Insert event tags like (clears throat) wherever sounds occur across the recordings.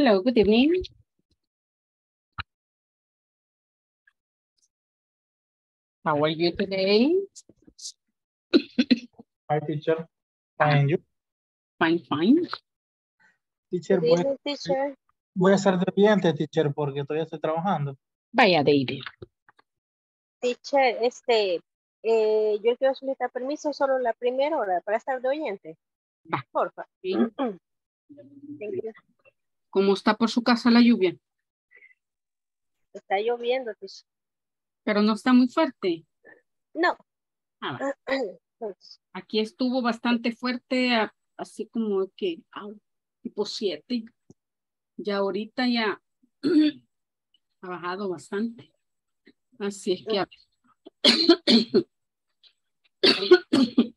Hello, good evening. How are you today? Hi, teacher. Fine, you? Fine, fine. Teacher, voy, evening, teacher. voy a ser de oyente, teacher, porque todavía estoy trabajando. Vaya, David. Teacher, este, eh, yo quiero solicitar permiso solo la primera hora para estar de oyente. Va. Porfa. Sí. (clears throat) Thank you. ¿Cómo está por su casa la lluvia? Está lloviendo, teacher. Pero no está muy fuerte. No. Ah. (clears throat) Aquí estuvo bastante fuerte, así como que au, tipo 7. Ya ahorita ya (clears throat) ha bajado bastante. Así es que a- (clears throat)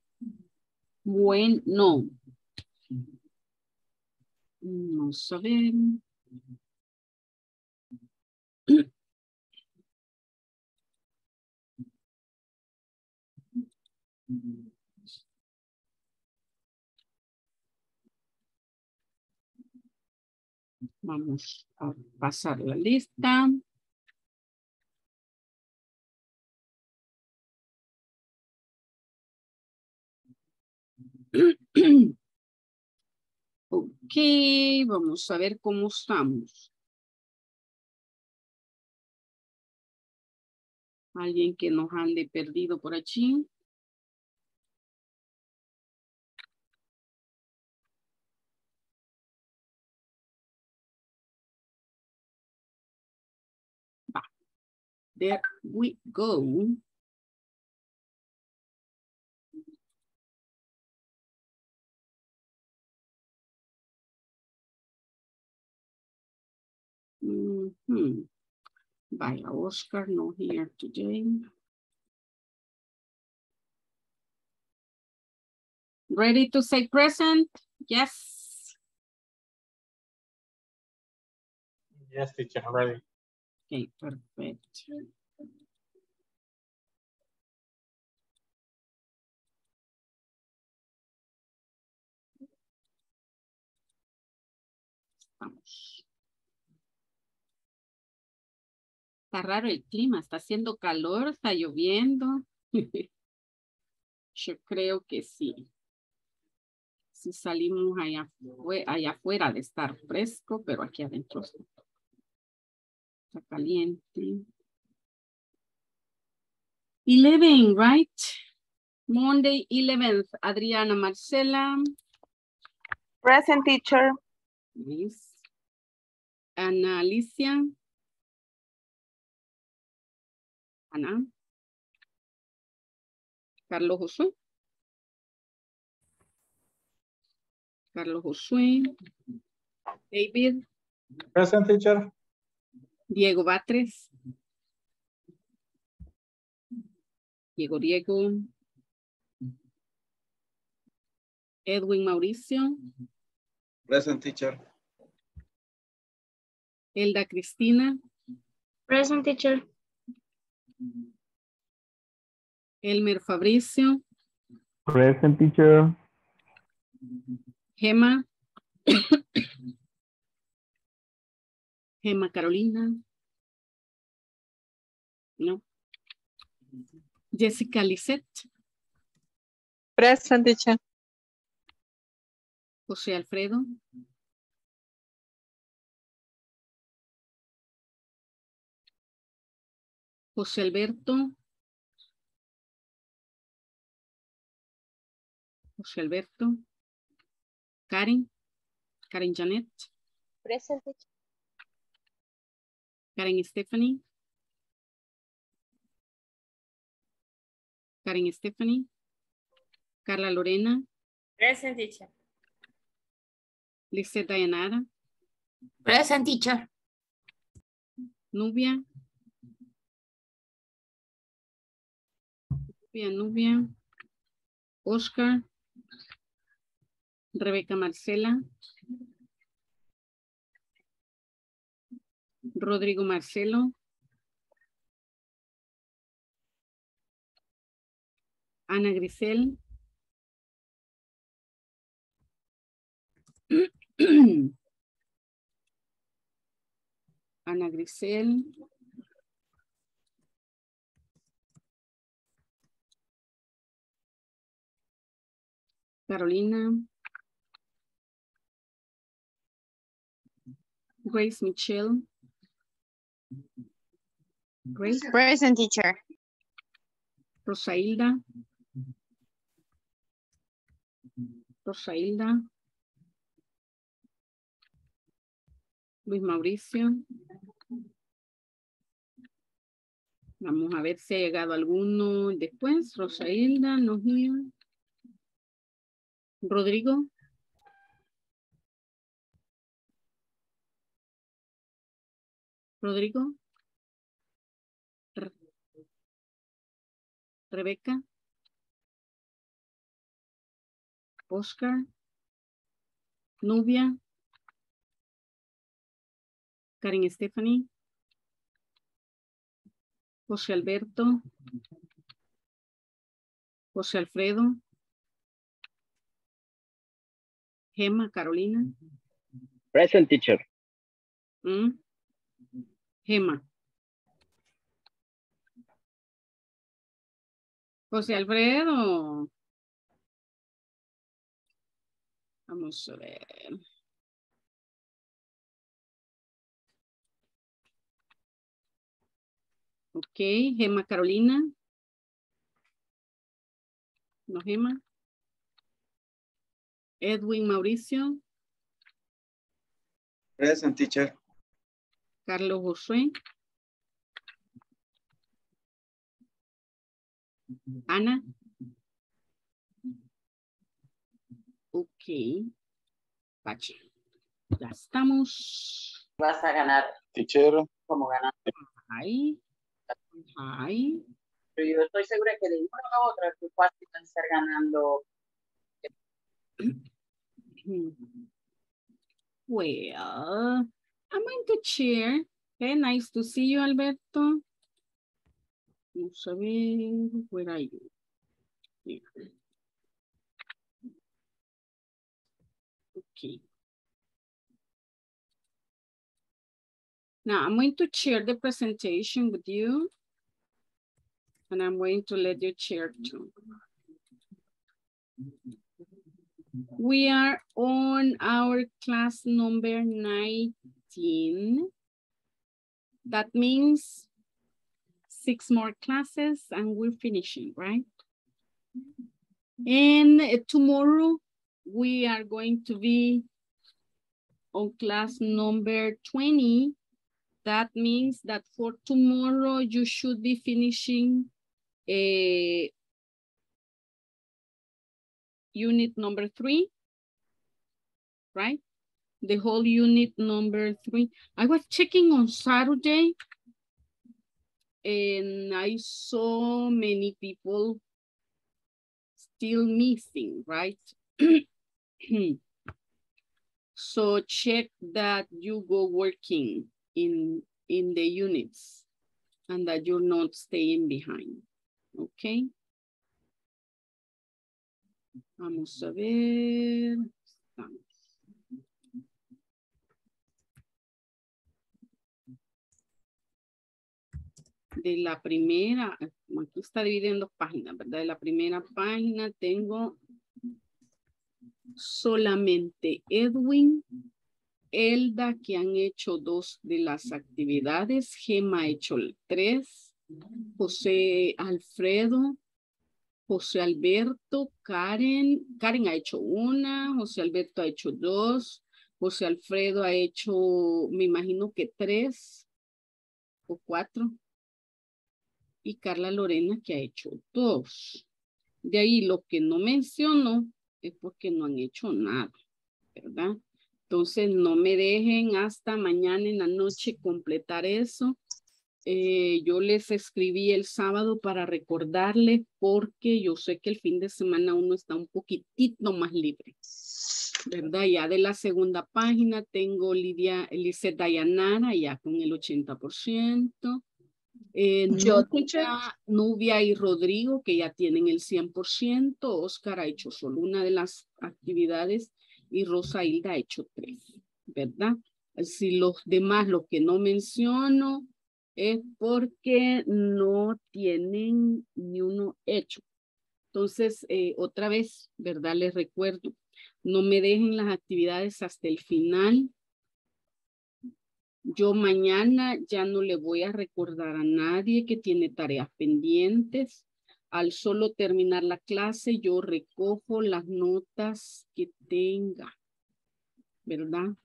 bueno. Vamos a ver. Vamos a pasar la lista. (clears throat) Ok, vamos a ver cómo estamos. Alguien que nos ande perdido por allí. There we go. Mhm. Vaya, Oscar, no here today. Ready to say present? Yes. Yes, teacher, ready. Okay, perfect. Está raro el clima, está haciendo calor, está lloviendo. (laughs) Yo creo que sí. Si salimos allá, allá afuera de estar fresco, pero aquí adentro está, caliente. 11, right? Monday 11th, Adriana Marcela. Present teacher. Luis. Ana Alicia. Ana. Carlos Josué. Carlos Josué. David. Present, teacher. Diego Batres. Diego Diego. Edwin Mauricio. Present teacher. Elda Cristina. Present teacher. Elmer Fabricio. Present teacher. Gema. Gema Carolina. No. Jessica Lisette. Present teacher. José Alfredo. José Alberto. José Alberto. Karen. Karen Janet. Present. Karen Stephanie. Karen Stephanie. Carla Lorena. Present teacher. Lisette Dayanara. Present teacher. Nubia. Nubia. Oscar. Rebeca Marcela. Rodrigo Marcelo. Ana Grisel. (clears throat) Ana Grisel. Carolina. Grace Michelle. Grace. Present teacher. Rosailda. Rosailda. Luis Mauricio. Vamos a ver si ha llegado alguno después. Rosailda, no here. Rodrigo. Rodrigo. Re- Rebeca. Oscar. Nubia. Karen Stephanie. José Alberto. José Alfredo. Gema Carolina. Present teacher. Mm. Gema. José Alfredo. Vamos a ver. Ok, Gema Carolina. No, Gema. Edwin Mauricio. Present teacher. Carlos Josué. Ana. Ok. Pachi. Ya estamos. Vas a ganar Teacher. como ganar. Ay. Ay. Pero yo estoy segura que de una a otra tú vas a estar ganando. Hmm. Well, I'm going to share. Okay, nice to see you, Alberto. Vamos a ver, where are you? Okay. Now I'm going to share the presentation with you. And I'm going to let you share too. We are on our class number 19. That means six more classes and we're finishing, right? And tomorrow we are going to be on class number 20. That means that for tomorrow you should be finishing a unit number three, right? The whole unit number three. I was checking on Saturday and I saw many people still missing, right? (clears throat) so check that you go working in, in the units and that you're not staying behind, okay? Vamos a ver. De la primera, aquí está dividido en dos páginas, ¿verdad? De la primera página tengo solamente Edwin, Elda, que han hecho dos de las actividades, Gema ha hecho tres, José Alfredo, José Alberto, Karen, Karen ha hecho una, José Alberto ha hecho dos, José Alfredo ha hecho, me imagino que tres o cuatro, y Carla Lorena que ha hecho dos. De ahí lo que no menciono es porque no han hecho nada, ¿verdad? Entonces no me dejen hasta mañana en la noche completar eso. Eh, yo les escribí el sábado para recordarles porque yo sé que el fin de semana uno está un poquitito más libre. ¿Verdad? Ya de la segunda página tengo Lidia, Lizeth Dayanara ya con el 80%. Eh, Yo, Nubia, Nubia y Rodrigo que ya tienen el 100%. Oscar ha hecho solo una de las actividades y Rosa Hilda ha hecho tres, ¿verdad? Si los demás, lo que no menciono, es porque no tienen ni uno hecho. Entonces, eh, otra vez, ¿verdad? Les recuerdo, no me dejen las actividades hasta el final. Yo mañana ya no le voy a recordar a nadie que tiene tareas pendientes. Al solo terminar la clase, yo recojo las notas que tenga, ¿verdad?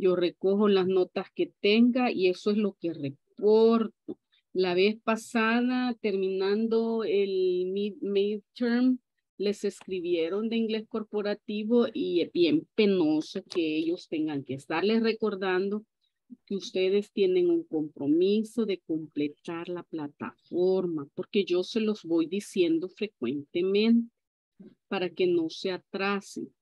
Yo recojo las notas que tenga y eso es lo que reporto. La vez pasada, terminando el midterm, les escribieron de inglés corporativo y es bien penoso que ellos tengan que estarles recordando que ustedes tienen un compromiso de completar la plataforma, porque yo se los voy diciendo frecuentemente para que no se atrasen.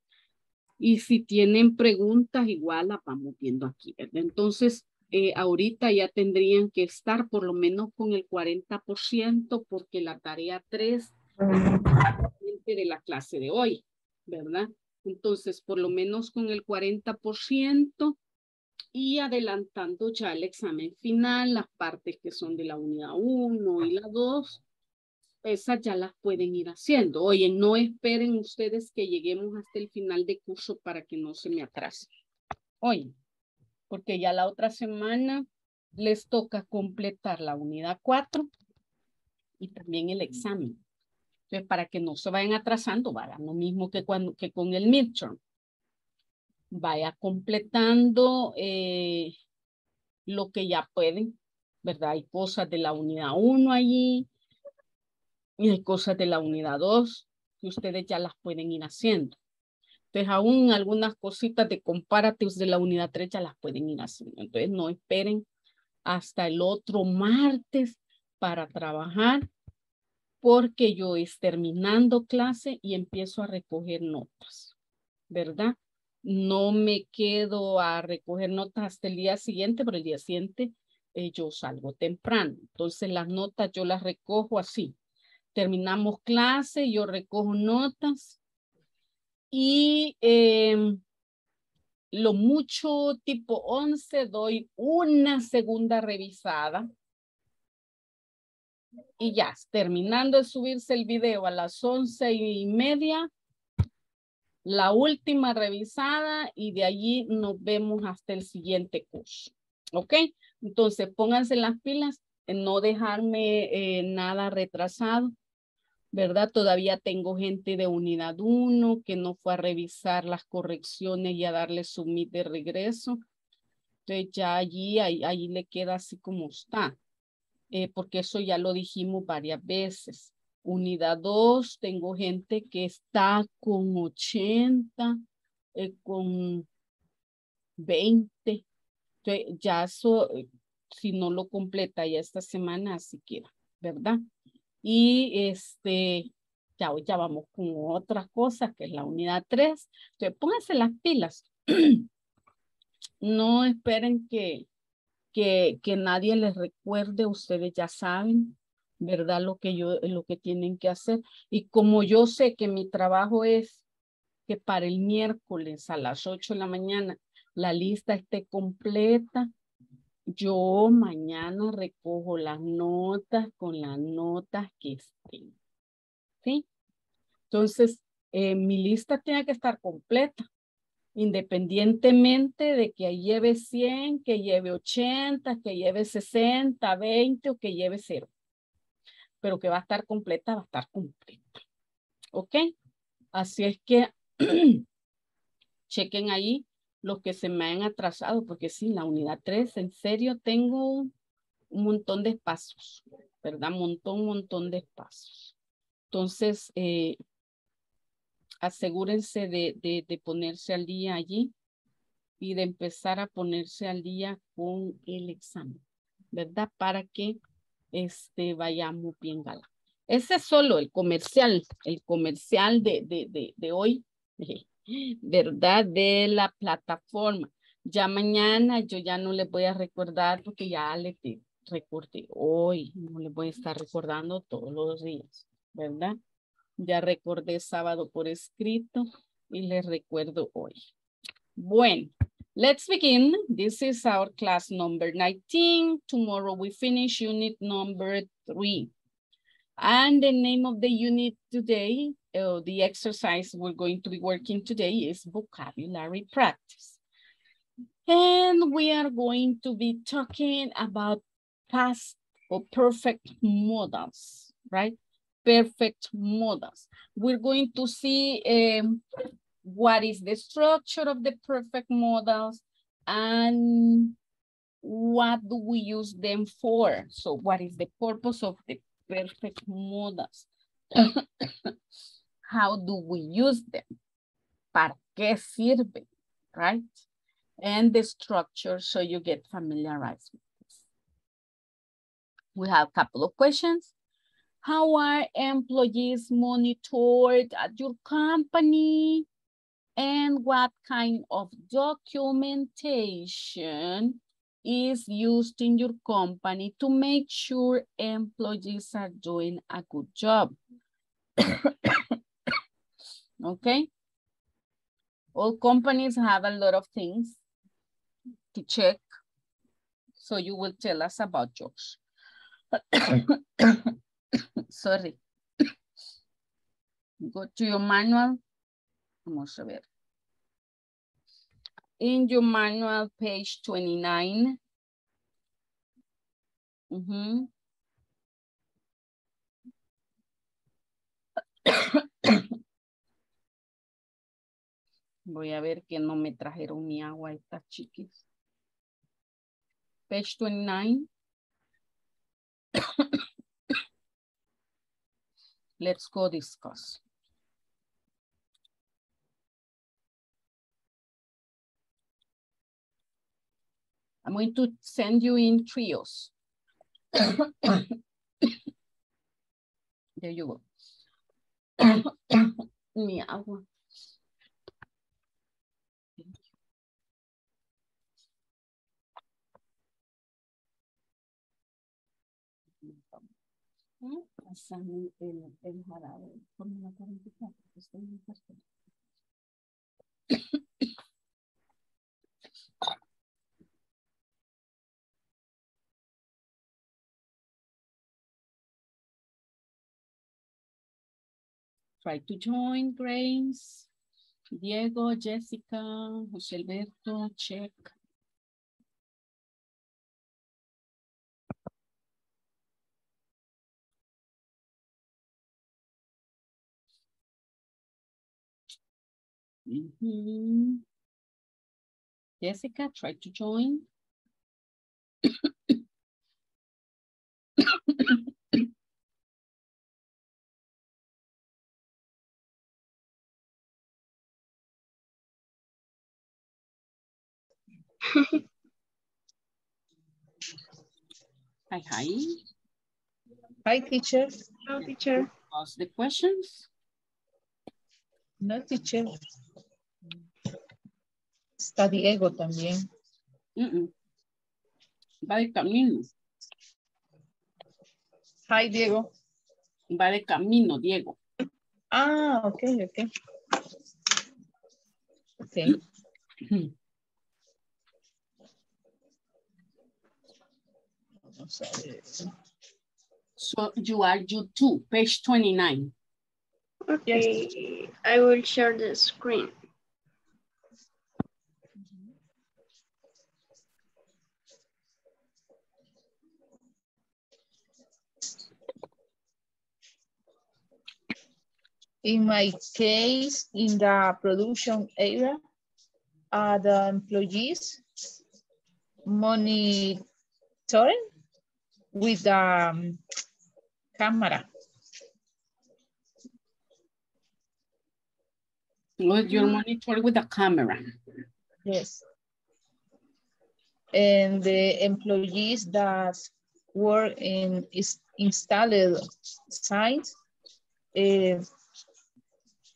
Y si tienen preguntas, igual las vamos viendo aquí, ¿verdad? Entonces, eh, ahorita ya tendrían que estar por lo menos con el 40% porque la tarea 3 de la clase de hoy, ¿verdad? Entonces, por lo menos con el 40% y adelantando ya el examen final, las partes que son de la unidad 1 y la 2, esas ya las pueden ir haciendo. Oye, no esperen ustedes que lleguemos hasta el final de curso para que no se me atrase. Oye, porque ya la otra semana les toca completar la unidad 4 y también el examen. Entonces, para que no se vayan atrasando, vayan lo mismo que, cuando, que con el midterm vaya completando eh, lo que ya pueden, ¿verdad? Hay cosas de la unidad 1 allí y hay cosas de la unidad 2 que ustedes ya las pueden ir haciendo. Entonces, aún algunas cositas de comparatives de la unidad 3 ya las pueden ir haciendo. Entonces, no esperen hasta el otro martes para trabajar porque yo es terminando clase y empiezo a recoger notas, ¿verdad? no me quedo a recoger notas hasta el día siguiente, pero el día siguiente eh, yo salgo temprano. Entonces las notas yo las recojo así. Terminamos clase, yo recojo notas y em, lo mucho tipo 11 doy una segunda revisada. Y ya, terminando de subirse el video a las once y media, la última revisada y de allí nos vemos hasta el siguiente curso. ¿Ok? Entonces pónganse las pilas no dejarme eh, nada retrasado. ¿Verdad? Todavía tengo gente de unidad 1 que no fue a revisar las correcciones y a darle submit de regreso. Entonces ya allí, ahí, le queda así como está. Eh, porque eso ya lo dijimos varias veces. Unidad 2, tengo gente que está con 80, eh, con 20. Entonces, ya eso, eh, si no lo completa ya esta semana, siquiera, ¿verdad? Y este, ya, ya vamos con otras cosas, que es la unidad 3. Entonces, pónganse las pilas. (clears throat) no esperen que, que, que nadie les recuerde, ustedes ya saben. ¿verdad? Lo que yo, lo que tienen que hacer. Y como yo sé que mi trabajo es que para el miércoles a las 8 de la mañana la lista esté completa, yo mañana recojo las notas con las notas que estén. ¿Sí? Entonces, eh, mi lista tiene que estar completa, independientemente de que lleve 100, que lleve 80, que lleve 60, 20 o que lleve 0 pero que va a estar completa, va a estar completa. ¿Ok? Así es que (clears throat) chequen ahí los que se me han atrasado, porque sí, la unidad 3, en serio, tengo un montón de espacios, ¿verdad? Montón, montón de espacios. Entonces, eh, asegúrense de, de, de ponerse al día allí y de empezar a ponerse al día con el examen, ¿verdad? Para que este, vayamos bien gala. Ese es solo el comercial, el comercial de, de, de, de hoy, (laughs) ¿verdad? De la plataforma. Ya mañana yo ya no les voy a recordar porque ya le recordé hoy, no les voy a estar recordando todos los días, ¿verdad? Ya recordé sábado por escrito y les recuerdo hoy. Bueno, Let's begin. This is our class number 19. Tomorrow we finish unit number three. And the name of the unit today, uh, the exercise we're going to be working today is vocabulary practice. And we are going to be talking about past or perfect modals, right? Perfect modals. We're going to see um, what is the structure of the perfect modals and what do we use them for? So what is the purpose of the perfect modals? How do we use them? ¿Para qué sirve? Right? And the structure so you get familiarized with this. We have a couple of questions. How are employees monitored at your company? and what kind of documentation is used in your company to make sure employees are doing a good job. (coughs) (coughs) (coughs) okay. All companies have a lot of things to check. So you will tell us about yours. (coughs) Sorry. Go to your manual Vamos a ver. In your manual, page 29. Uh -huh. Voy a ver que no me trajeron mi agua estas chiquis. Page 29. (coughs) Let's go discuss. I'm going to send you in trios. (coughs) there you go. (coughs) Mi agua. Pásame el, el jarabe. Ponme la carantita, porque estoy muy fuerte. Try to join, Grace, Diego, Jessica, José Alberto, check. Mm -hmm. Jessica, try to join. hi, hi. Hi, teacher. Hello, teacher. Ask the questions. No, teacher. Está Diego también. Mm -mm. Va de camino. Hi, Diego. Va de camino, Diego. Ah, ok, ok. Ok. So you are you too, page 29. Okay, yes. I will share the screen. In my case, in the production area, uh, the employees monitoring with the um, camera. With your monitor with a camera. Yes. And the employees that work in is installed sites uh,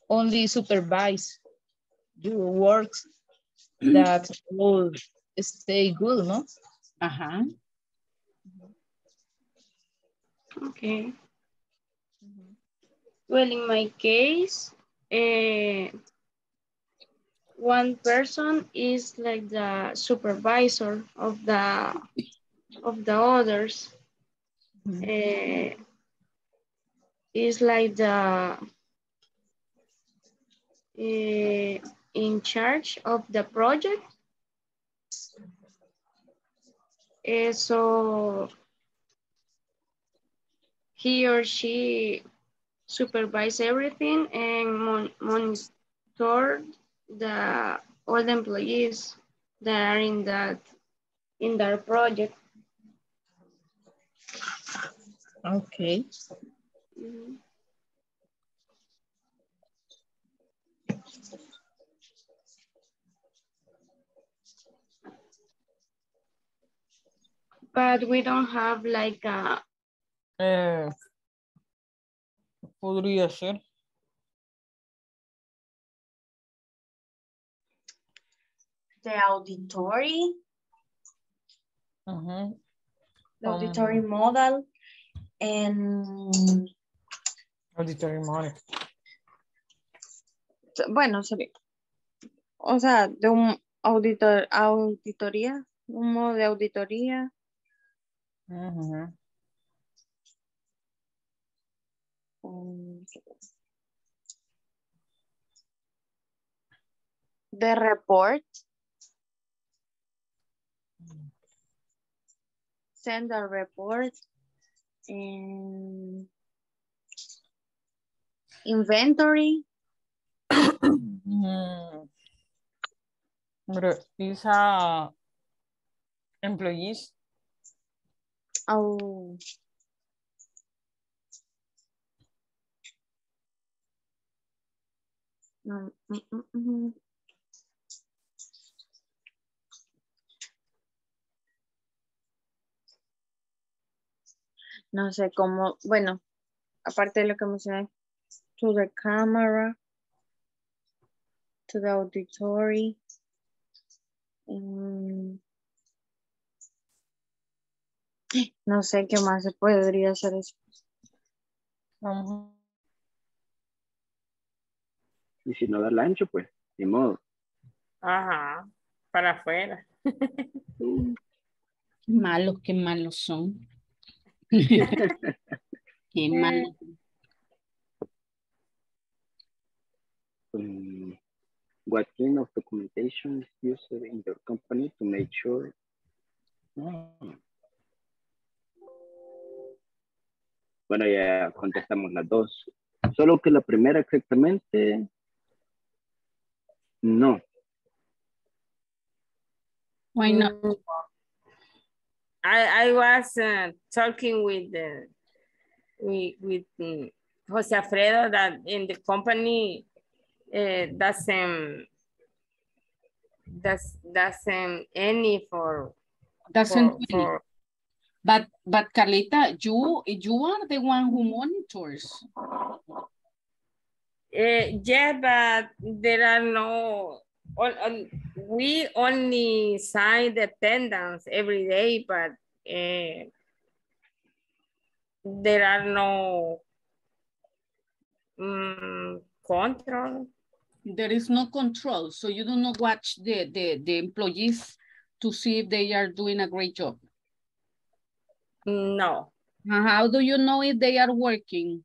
only supervise your work that will stay good, no? Uh-huh. Okay. Well, in my case, uh, one person is like the supervisor of the of the others. Uh, is like the uh, in charge of the project. Uh, so he or she supervise everything and mon monitor the all the employees that are in that in their project. Okay. Mm -hmm. But we don't have like a... Eh, podría ser. The auditory. Uh -huh. The auditory um, model en... Auditory model. Bueno, sería, o sea, de un auditor, auditoría, un modo de auditoría. Uh -huh. um, the report. Send a report and inventory. (coughs) mm. These are employees. Oh. Mm, mm, mm, no sé cómo, bueno, aparte de lo que mencioné, to the camera, to the auditory. no sé qué más se podría hacer eso. Y si no da ancho, pues, ni modo. Ajá, para afuera. (laughs) Qué malos, qué malos son. (laughs) qué malos. Um, what kind of documentation is used in your company to make sure? Oh. Bueno, ya contestamos las dos. Solo que la primera exactamente, no. Why not? I, I was uh, talking with, uh, with, with um, Jose Alfredo that in the company uh, doesn't does doesn't any for doesn't for, for, but but Carlita, you you are the one who monitors. Uh, yeah, but there are no. All, all, we only sign the attendance every day, but uh, there are no um, control. There is no control, so you do not watch the, the, the employees to see if they are doing a great job. No. How do you know if they are working?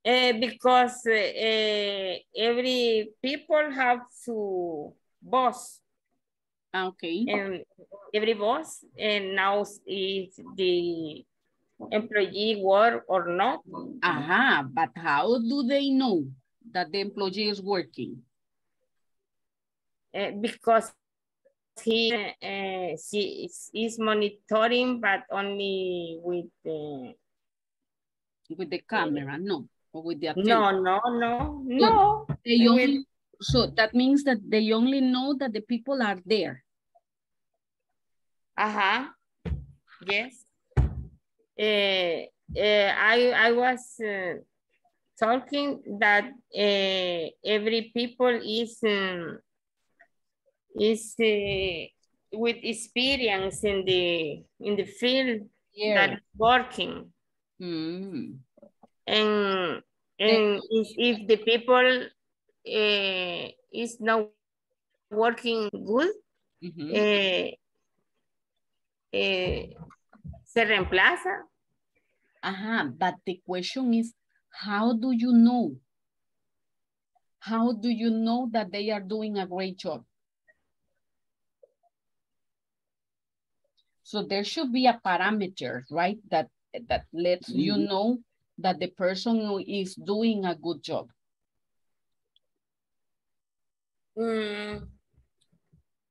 Uh, because uh, every people have to boss. Ah, okay. And every boss and now is the employee work or not. Aha, but how do they know that the employee is working? Uh, because he uh, she is, is, monitoring, but only with the with the camera, no, with the no, no, no, no. So they only, so that means that they only know that the people are there. Uh huh. Yes. Uh, uh, I I was uh, talking that uh, every people is. Um, is uh, with experience in the in the field yeah. that working. Mm. And and if, the people uh, is not working good, uh -huh. eh, eh, se reemplaza. Ajá, but the question is, how do you know? How do you know that they are doing a great job? So there should be a parameter, right? That, that lets mm -hmm. you know that the person is doing a good job. Mm,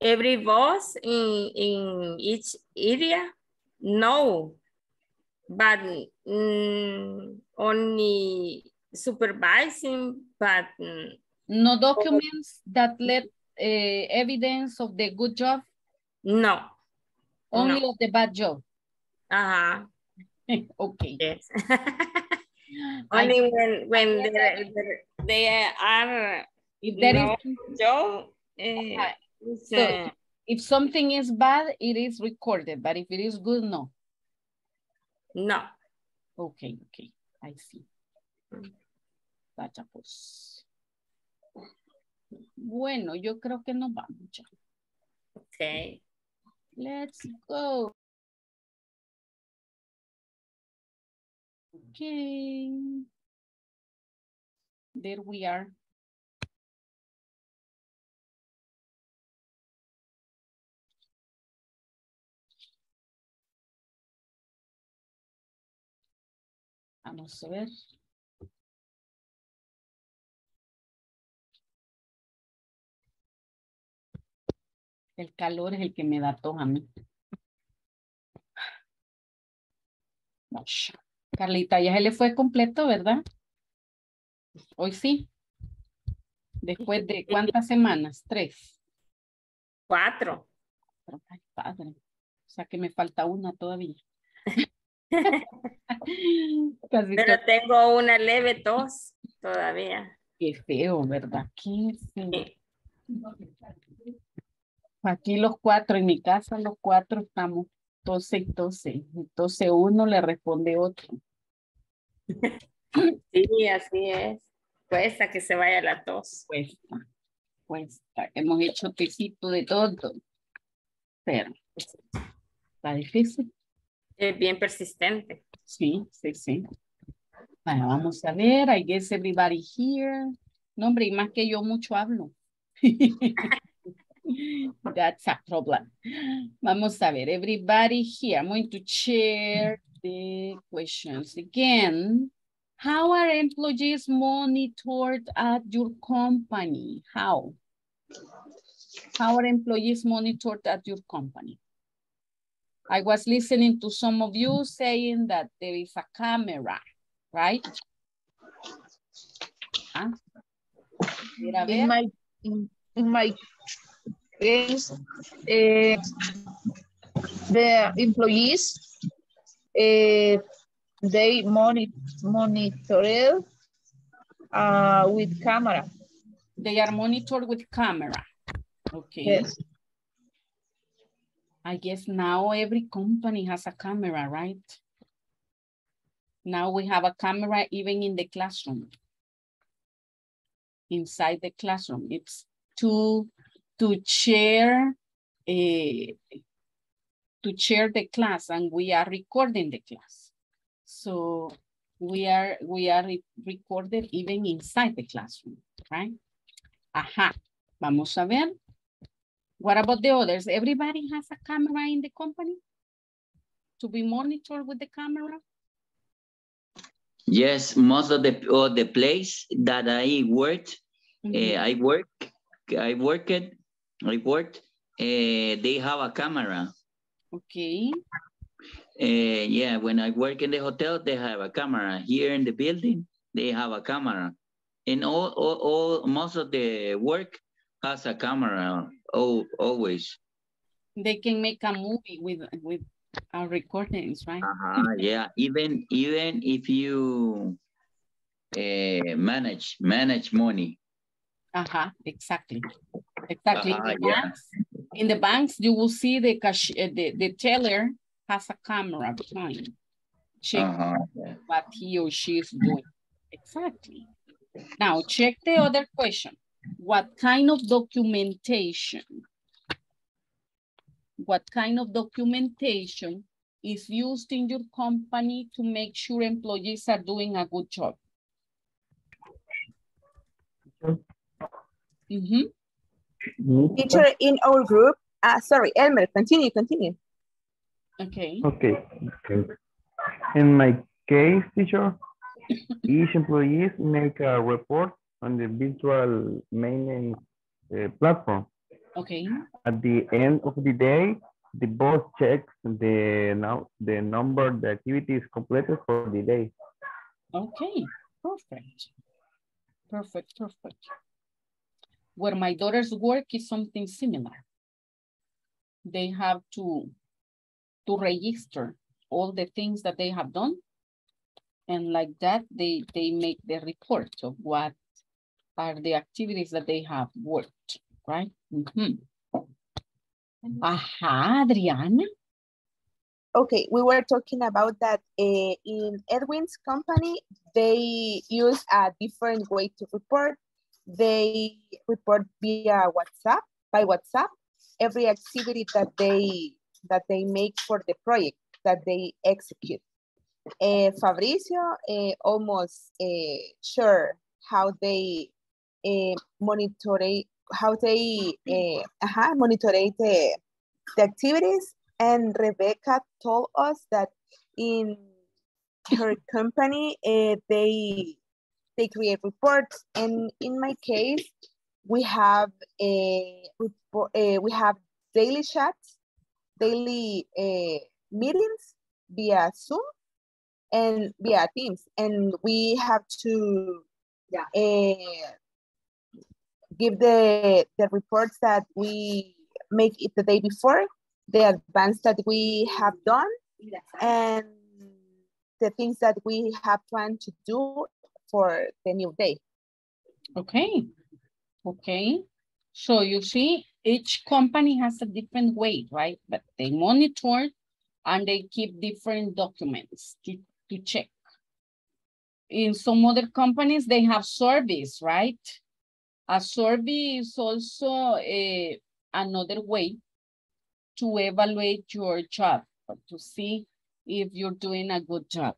every boss in, in each area? No, but mm, only supervising, but... Mm, no documents that let uh, evidence of the good job? No. Only no. of the bad job? Uh-huh. (laughs) okay. Yes. (laughs) only I, when, when they, they are if there no, is job, uh, so uh, if something is bad, it is recorded, but if it is good, no. No. Okay, okay, I see. Vaya pues. Bueno, yo creo que nos vamos ya. Okay. Let's go. Okay. There we are. Vamos a ver. El calor es el que me da tos a mí. Carlita, ya se le fue completo, ¿verdad? Hoy sí. Después de cuántas semanas? Tres. Cuatro. Ay, padre. O sea que me falta una todavía. (laughs) Pero tengo una leve tos todavía. Qué feo, ¿verdad? Qué feo. Aquí los cuatro, en mi casa los cuatro estamos tose y tose. Entonces uno le responde otro. Sí, así es. Cuesta que se vaya la tos. Cuesta, cuesta. Hemos hecho tecito de todo. Pero está difícil. Es bien persistente. Sí, sí, sí. Bueno, vamos a ver. I guess everybody here. No, hombre, y más que yo mucho hablo. (laughs) That's a problem. Vamos a ver. Everybody here. I'm going to share the questions again. How are employees monitored at your company? How? How are employees monitored at your company? I was listening to some of you saying that there is a camera, right? Huh? In my, in, my case, uh, the employees, uh, they monitor, monitor uh, with camera. They are monitored with camera. Okay. Yes. I guess now every company has a camera, right? Now we have a camera even in the classroom. Inside the classroom, it's to to share a to share the class and we are recording the class. So we are we are recorded even inside the classroom, right? Aha, Vamos a ver. What about the others? Everybody has a camera in the company to be monitored with the camera? Yes, most of the of the place that I worked, mm -hmm. uh, I work, I worked, I worked, uh, they have a camera. Okay. Uh, yeah, when I work in the hotel, they have a camera. Here in the building, they have a camera. And all, all, all most of the work has a camera oh, always. They can make a movie with with our recordings, right? Uh -huh, yeah, even even if you uh, manage manage money. Uh huh. Exactly. Exactly. Uh -huh, yeah. In the banks, you will see the cash, uh, the the teller has a camera behind. Check uh -huh, what he or she is doing. Exactly. Now, check the other question. What kind of documentation? What kind of documentation is used in your company to make sure employees are doing a good job? Mm -hmm. Teacher, in our group, uh, sorry, Elmer, continue, continue. Okay. Okay. okay. In my case, teacher, (laughs) each employee make a report on the virtual maintenance uh, platform. Okay. At the end of the day, the boss checks the now the number the activity is completed for the day. Okay, perfect. Perfect, perfect. Where my daughter's work is something similar. They have to to register all the things that they have done. And like that, they, they make the report of what are the activities that they have worked, right? Mm -hmm. Aha, Adriana. Okay, we were talking about that uh, in Edwin's company, they use a different way to report. They report via WhatsApp, by WhatsApp, every activity that they that they make for the project that they execute. Uh, Fabricio uh, almost uh, sure how they uh, monitor how they uh, uh -huh, monitor the, the activities and Rebecca told us that in her company they they create reports and in my case we have a uh, we have daily chats daily uh, meetings via Zoom and via Teams. And we have to yeah. uh, give the, the reports that we make it the day before, the advance that we have done, and the things that we have planned to do for the new day. Okay. Okay. So you see, each company has a different way, right? But they monitor and they keep different documents to, to check. In some other companies, they have surveys, right? A survey is also a, another way to evaluate your job to see if you're doing a good job.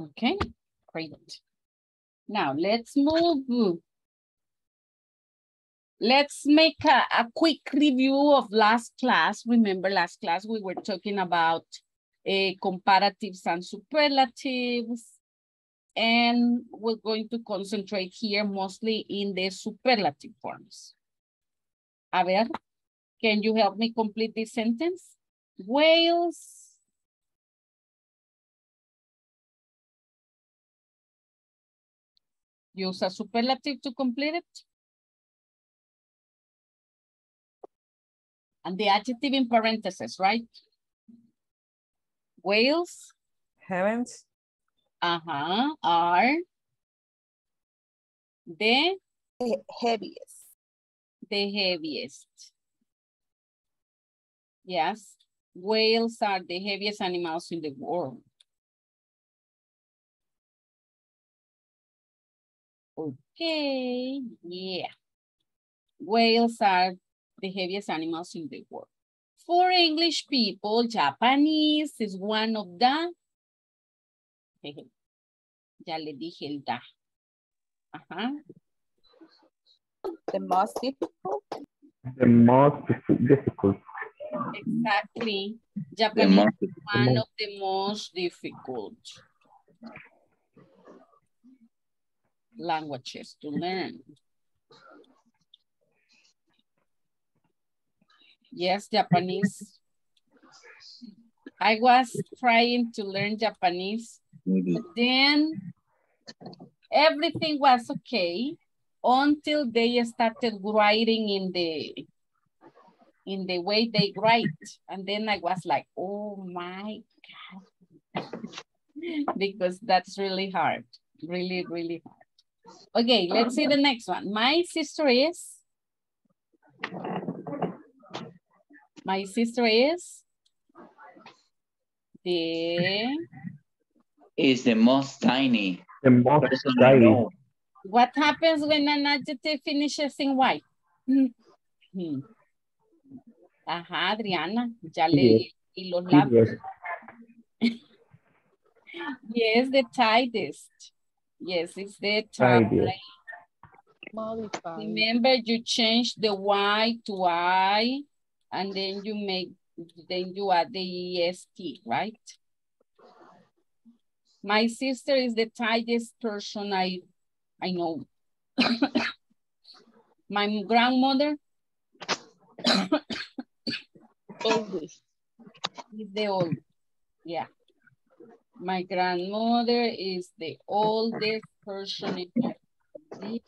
Okay, great. Now let's move Let's make a, a, quick review of last class. Remember last class we were talking about uh, comparatives and superlatives. And we're going to concentrate here mostly in the superlative forms. A ver, can you help me complete this sentence? Whales. Use a superlative to complete it. and the adjective in parentheses, right? Whales. Heavens. Uh-huh, are the heaviest. The heaviest. Yes, whales are the heaviest animals in the world. Okay, yeah. Whales are the heaviest animals in the world. For English people, Japanese is one of the... Ya le dije el da. Ajá. The most difficult. The most difficult. Exactly. Japanese is one of the most difficult languages to learn. Yes, Japanese. I was trying to learn Japanese, mm-hmm. but then everything was okay until they started writing in the in the way they write. And then I was like, oh my God. (laughs) because that's really hard. Really, really hard. Okay, let's see the next one. My sister is my sister is the is the most tiny. The most tiny. What happens when an adjective finishes in Y? Hmm. Ajá, Adriana, ya leí y los labios. yes, (laughs) the tightest. Yes, it's the tightest. Modify. Remember, you change the Y to I, and then you make, then you add the EST, right? My sister is the tightest person I, I know. (coughs) My grandmother (coughs) Oldest. is the old, yeah. My grandmother is the oldest person in my family.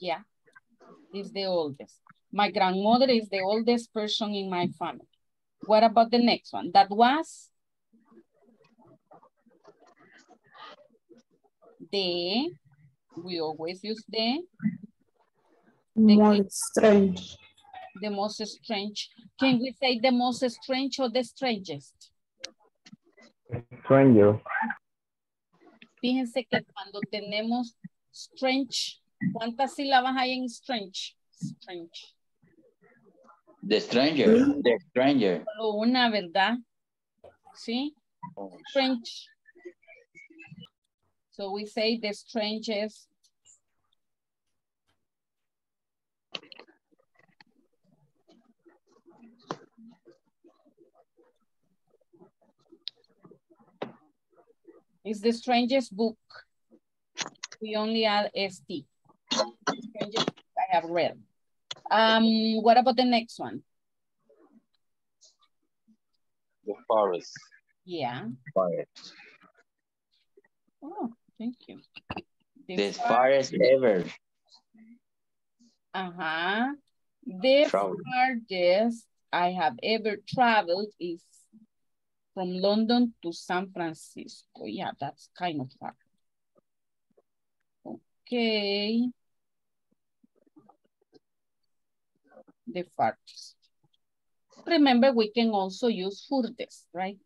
Yeah, is the oldest. My grandmother is the oldest person in my family. What about the next one? That was the, we always use the, More strange. The most strange. Can we say the most strange or the strangest? Stranger. Fíjense que cuando tenemos strange, ¿cuántas sílabas hay en strange? Strange. The stranger, the stranger. Solo una, ¿verdad? ¿Sí? Strange. So we say the strangest. It's the strangest book. We only add ST. Strangest book I have read. Um, what about the next one? The forest. Yeah. Forest. Oh, thank you. The farthest ever. Uh-huh. The Travel. farthest I have ever traveled is from London to San Francisco. Yeah, that's kind of far. Okay. The farthest. Remember, we can also use furthest, right?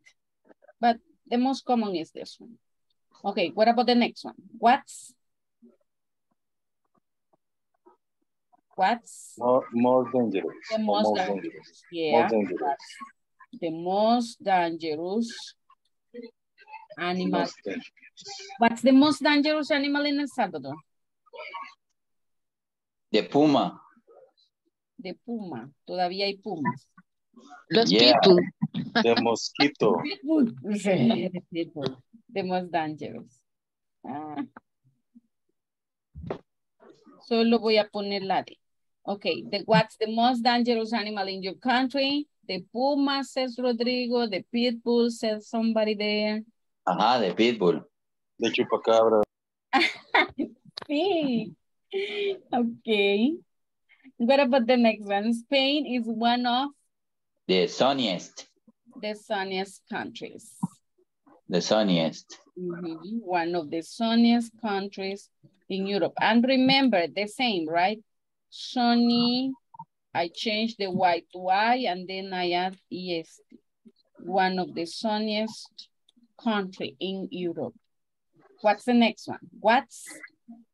But the most common is this one. Okay, what about the next one? What's What's More, more dangerous. the most more dangerous? dangerous. Yeah, More dangerous. The most dangerous animal. Most dangerous. What's the most dangerous animal in El Salvador? The puma. The puma. Todavía hay pumas. Los Yeah. The mosquito. (laughs) The. The most dangerous. Ah. Solo voy a poner la de. Okay, the, what's the most dangerous animal in your country? The puma, says Rodrigo. The pitbull, says somebody there. Ajá, the pitbull. The chupacabra. (laughs) Sí. Okay. What about the next one? Spain is one of The sunniest. the sunniest countries. The sunniest. Mhm, One of the sunniest countries in Europe. And remember, the same, right? Sunny, I change the Y to I, and then I add EST. One of the sunniest country in Europe. What's the next one? What's,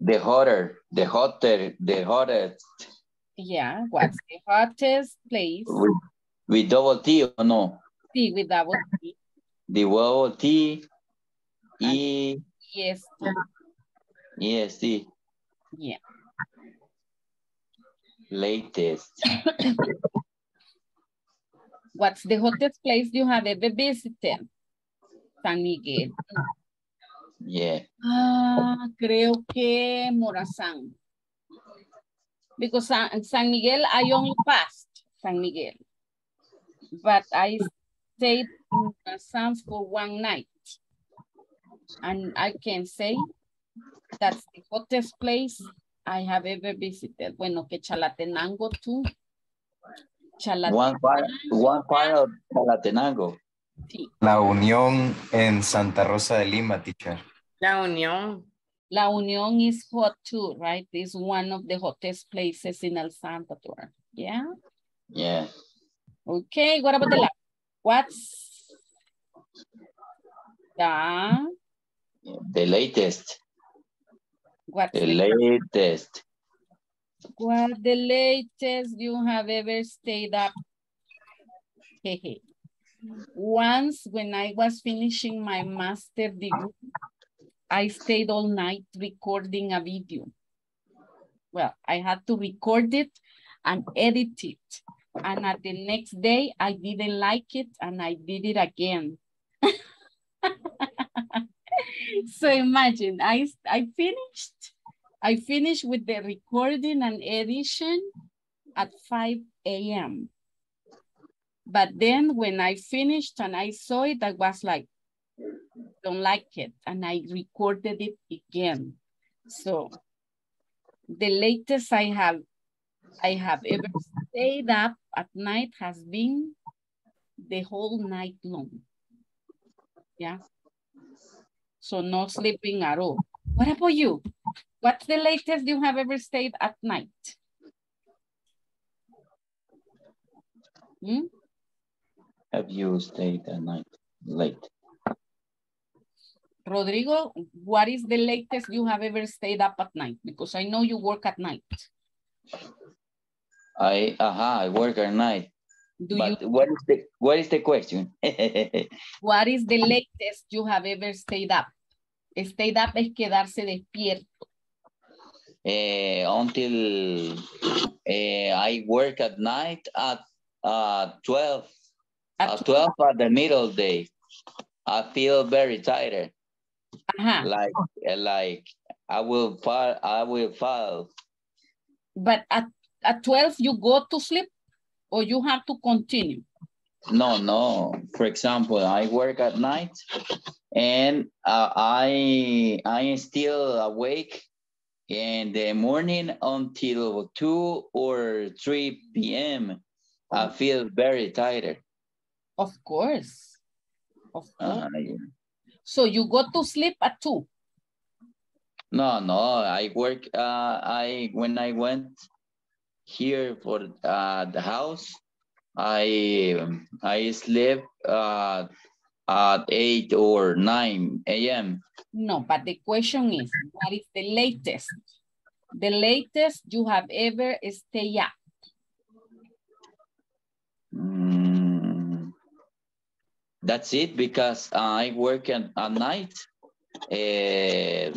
The hotter. The hotter. The hottest. yeah, what's the hottest place? With, with double T or no? Sí, with double T, The double T. E. EST. EST. Yeah. Latest. (laughs) What's the hottest place you have ever visited? San Miguel. Yeah. Ah, creo que Morazán. Because San, San Miguel, I only passed San Miguel. But I stayed in Morazán for one night. And I can say that's the hottest place I have ever visited. Bueno, que Chalatenango too. Chalatenango. One part, one part of Chalatenango. La Unión en Santa Rosa de Lima, teacher. La Unión. La Unión is hot too, right? It's one of the hottest places in El Salvador. Yeah. Yeah. Okay, what about the last? What's. The latest. What's The latest. what the latest you have ever stayed up? Once when I was finishing my master degree, I stayed all night recording a video. Well, I had to record it and edit it. And at the next day, I didn't like it and I did it again. (laughs) so imagine, I, I finished, I finished with the recording and edition at 5 a.m. But then when I finished and I saw it, I was like, don't like it. And I recorded it again. So the latest I have, I have ever stayed up at night has been the whole night long. Yeah. So no sleeping at all. What about you? What's the latest you have ever stayed at night? Hmm? Have you stayed at night late? Rodrigo, what is the latest you have ever stayed up at night? Because I know you work at night. I aha, I work at night. Do but what is the what is the question? (laughs) What is the latest you have ever stayed up? Stayed up es quedarse despierto. Eh, until eh, I work at night at uh, 12. At 12 at the middle day. I feel very tired. Ajá. Like eh, like I will fall I will fall. But at, at 12 you go to sleep or you have to continue? No, no. For example, I work at night and uh, I I am still awake in the morning until 2 or 3 p.m. I feel very tired. Of course. Of course. Uh, yeah. So you go to sleep at 2? No, no, I work, uh, I, when I went here for uh, the house, I, I sleep uh, at 8 or 9 a.m. No, but the question is, what is the latest? The latest you have ever stay up? Mm, that's it because I work at, at night. Uh,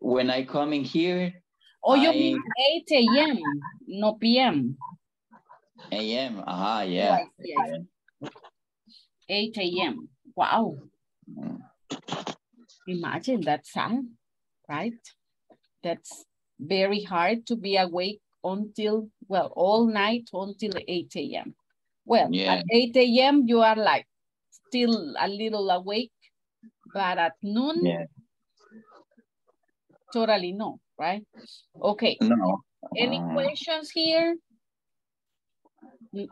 when I come in here, Oh, you I- mean 8 a.m., no p.m. AM, aha, yeah. See, I see. 8 a.m. Wow. Imagine that sad, right? That's very hard to be awake until, well, all night until 8 a.m. Well, Yeah. at 8 a.m. you are like still a little awake, but at noon, Yeah. totally no, right? Okay. No. Any Uh, questions here? N-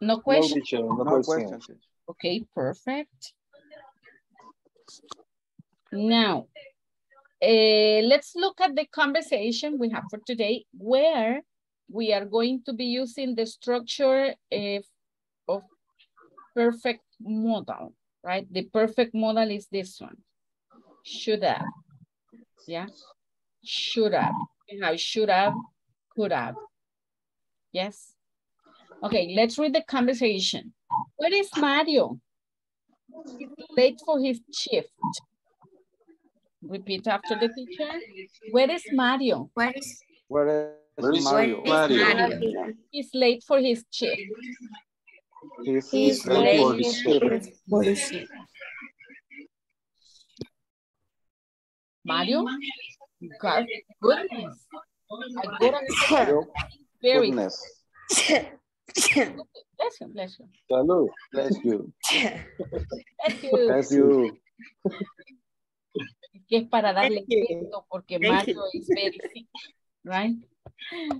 No No, questions? teacher, no No question. questions. Okay, perfect. Now, eh, let's look at the conversation we have for today where we are going to be using the structure eh, of perfect modal, right? The perfect modal is this one. Should have, yeah? Should have, we have should have, could have. Yes? Okay, let's read the conversation. Where is Mario? He's late for his shift. Repeat after the teacher. Where is Mario? Where is Where Where is is Mario? Mario? He's late for his shift. He's, He's late for his shift. Mario? God, goodness. I got a Mario, very goodness. (laughs) bless you, bless you. Salud. Bless you. Bless you. Bless you. que es para darle Thank you. crédito porque Mario is very sick, right?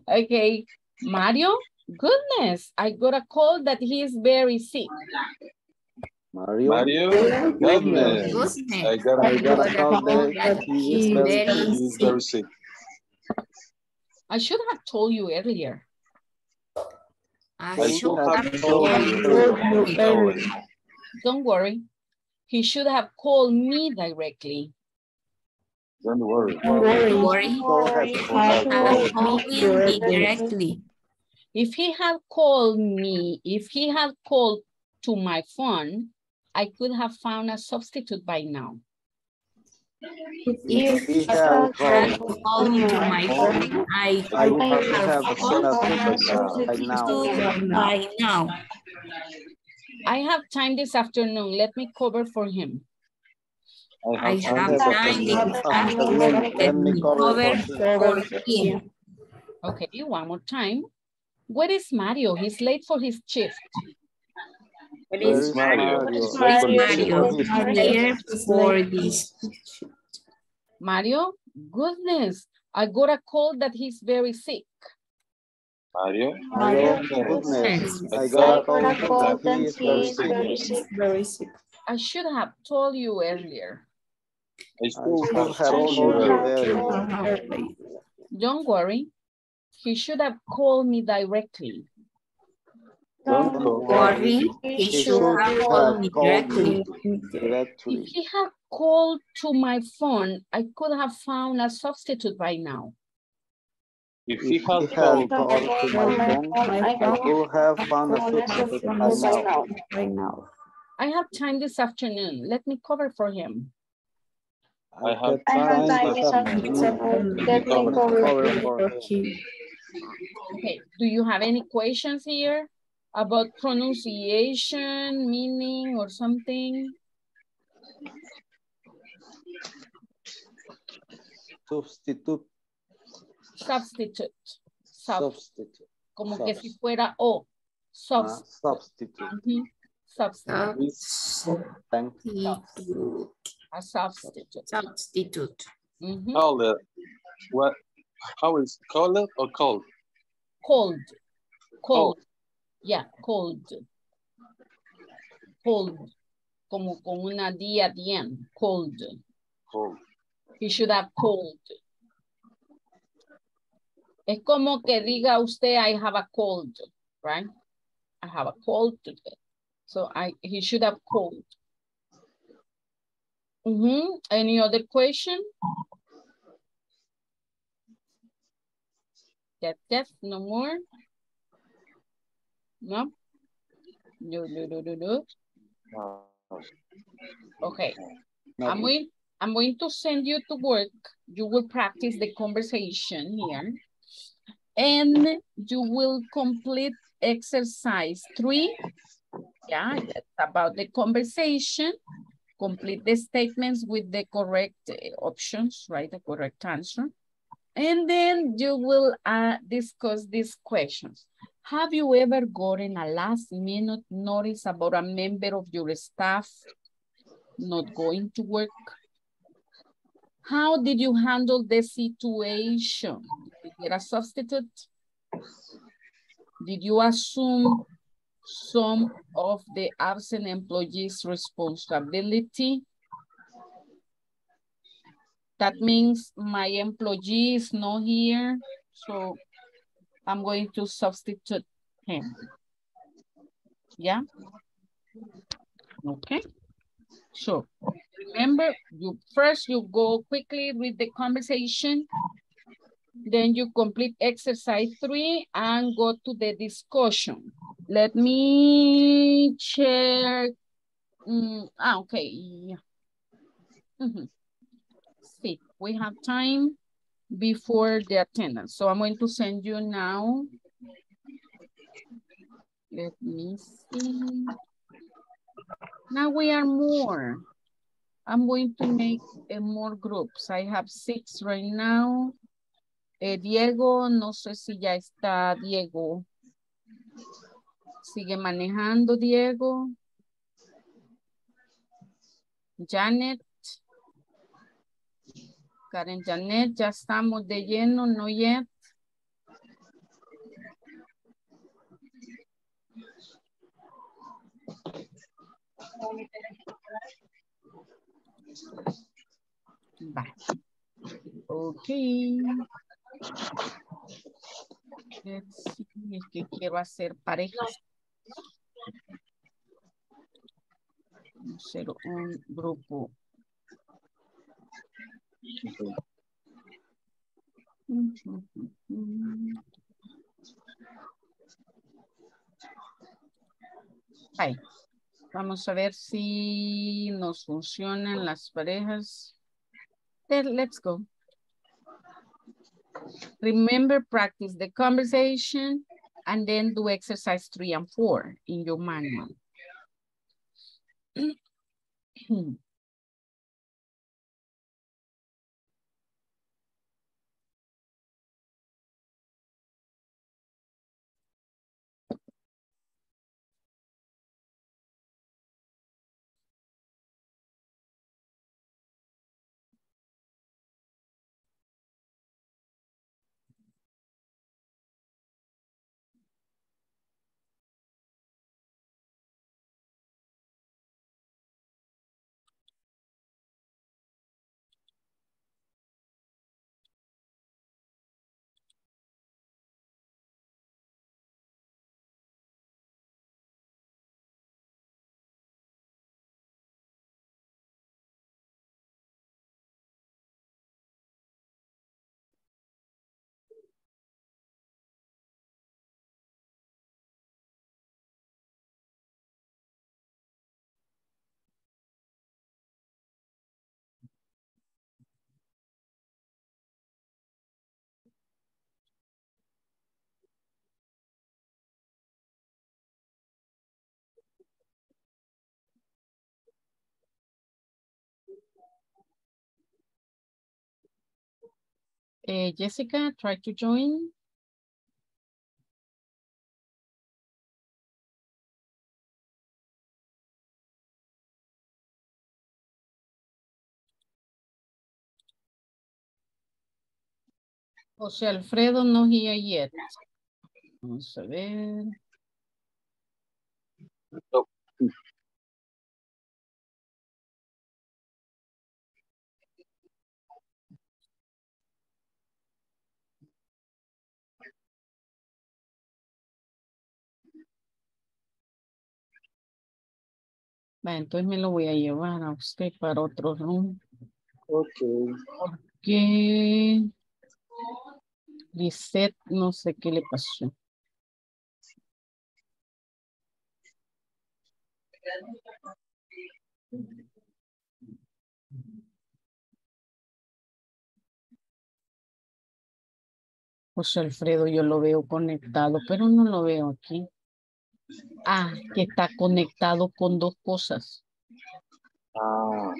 Okay, Mario, goodness, I got a call that he is very sick. Mario. Mario, oh goodness. Goodness. I got I a got a call call that that he is very very sick. He's very sick. I should have told you earlier. I I should should have have told told you. you. Earlier. Don't worry. He should have called me directly. Don't worry. Don't worry. Have Call me me directly. directly. If he had called me, if he had called to my phone, I could have found a substitute by now. If He he had had called called me my phone, I I could have have called a a substitute by now. substitute by now. I have time this afternoon. Let me cover for him. I have time time this this afternoon. afternoon. Let me cover Cover for for him. Okay, one more time. Where is Mario? He's late for his shift. Where Where is is Mario? Mario? Where is Mario? Mario? Here for this. Mario, goodness, I got a call that he's very sick. Mario? Mario, Goodness, I I got got a a call call that he is very sick. Very sick. I should have told you earlier. I I should have have told told you you earlier. Don't worry. He should have called me directly. Don't Worry, he should have called me directly. directly. If he had called to my phone, I could have found a substitute by now. If If he he had had called called to my phone, I could have found a substitute by now. I have time this afternoon. Let me cover for him. I have time this afternoon. to Let me cover cover for for him. Okay, do you have any questions here about pronunciation, meaning, or something? Substitute. Substitute. Sub, Substitute. como que si fuera O. Ah, Subs. substitute. Ujú, Substitute. Is- Thank Substitute. A substitute. Substitute. Mhm. Call it. What? How is call it or cold? Cold. Cold. Yeah, cold. Cold. Como con una D at the end. Cold. Cold. He should have cold. Es como que diga usted, I have a cold, right? I have a cold today. So I, he should have cold. Mhm. Any other question? Yes, yes, no more? No? No, no, no, no, no. Okay. I'm going, I'm going to send you to work. You will practice the conversation here. And you will complete exercise three. Yeah, about the conversation. Complete the statements with the correct uh, options, right? The correct answer. And then you will uh, discuss these questions. Have you ever gotten a last minute notice about a member of your staff not going to work? How did you handle the situation? Did you get a substitute? Did you assume some of the absent employee's responsibility? That means my employee is not here, so I'm going to substitute him. Yeah? Okay. So remember, you first you go quickly with the conversation, then you complete exercise three and go to the discussion. Let me check. Mm, ah, okay. Yeah. Mhm. See, we have time before the attendance. So I'm going to send you now. Let me see. Now we are more. I'm going to make uh, more groups. I have six right now. Eh, Diego, no sé si ya está Diego. Sigue manejando Diego. Janet. Karen Janet, ya estamos de lleno, no yet. Va. Ok. Let's see, Es que quiero hacer parejas. Hacer un grupo. Vamos a ver si nos funcionan las parejas. Let's go. Remember, practice the conversation and then do exercise three and four in your manual. (clears throat) Uh, Jessica, try to join. José Alfredo no here yet. Vamos a ver. Entonces me lo voy a llevar a usted para otro room. Ok. Porque Lisette, no sé qué le pasó. José Alfredo, yo lo veo conectado, pero no lo veo aquí. Ah, que está conectado con dos cosas. Ah,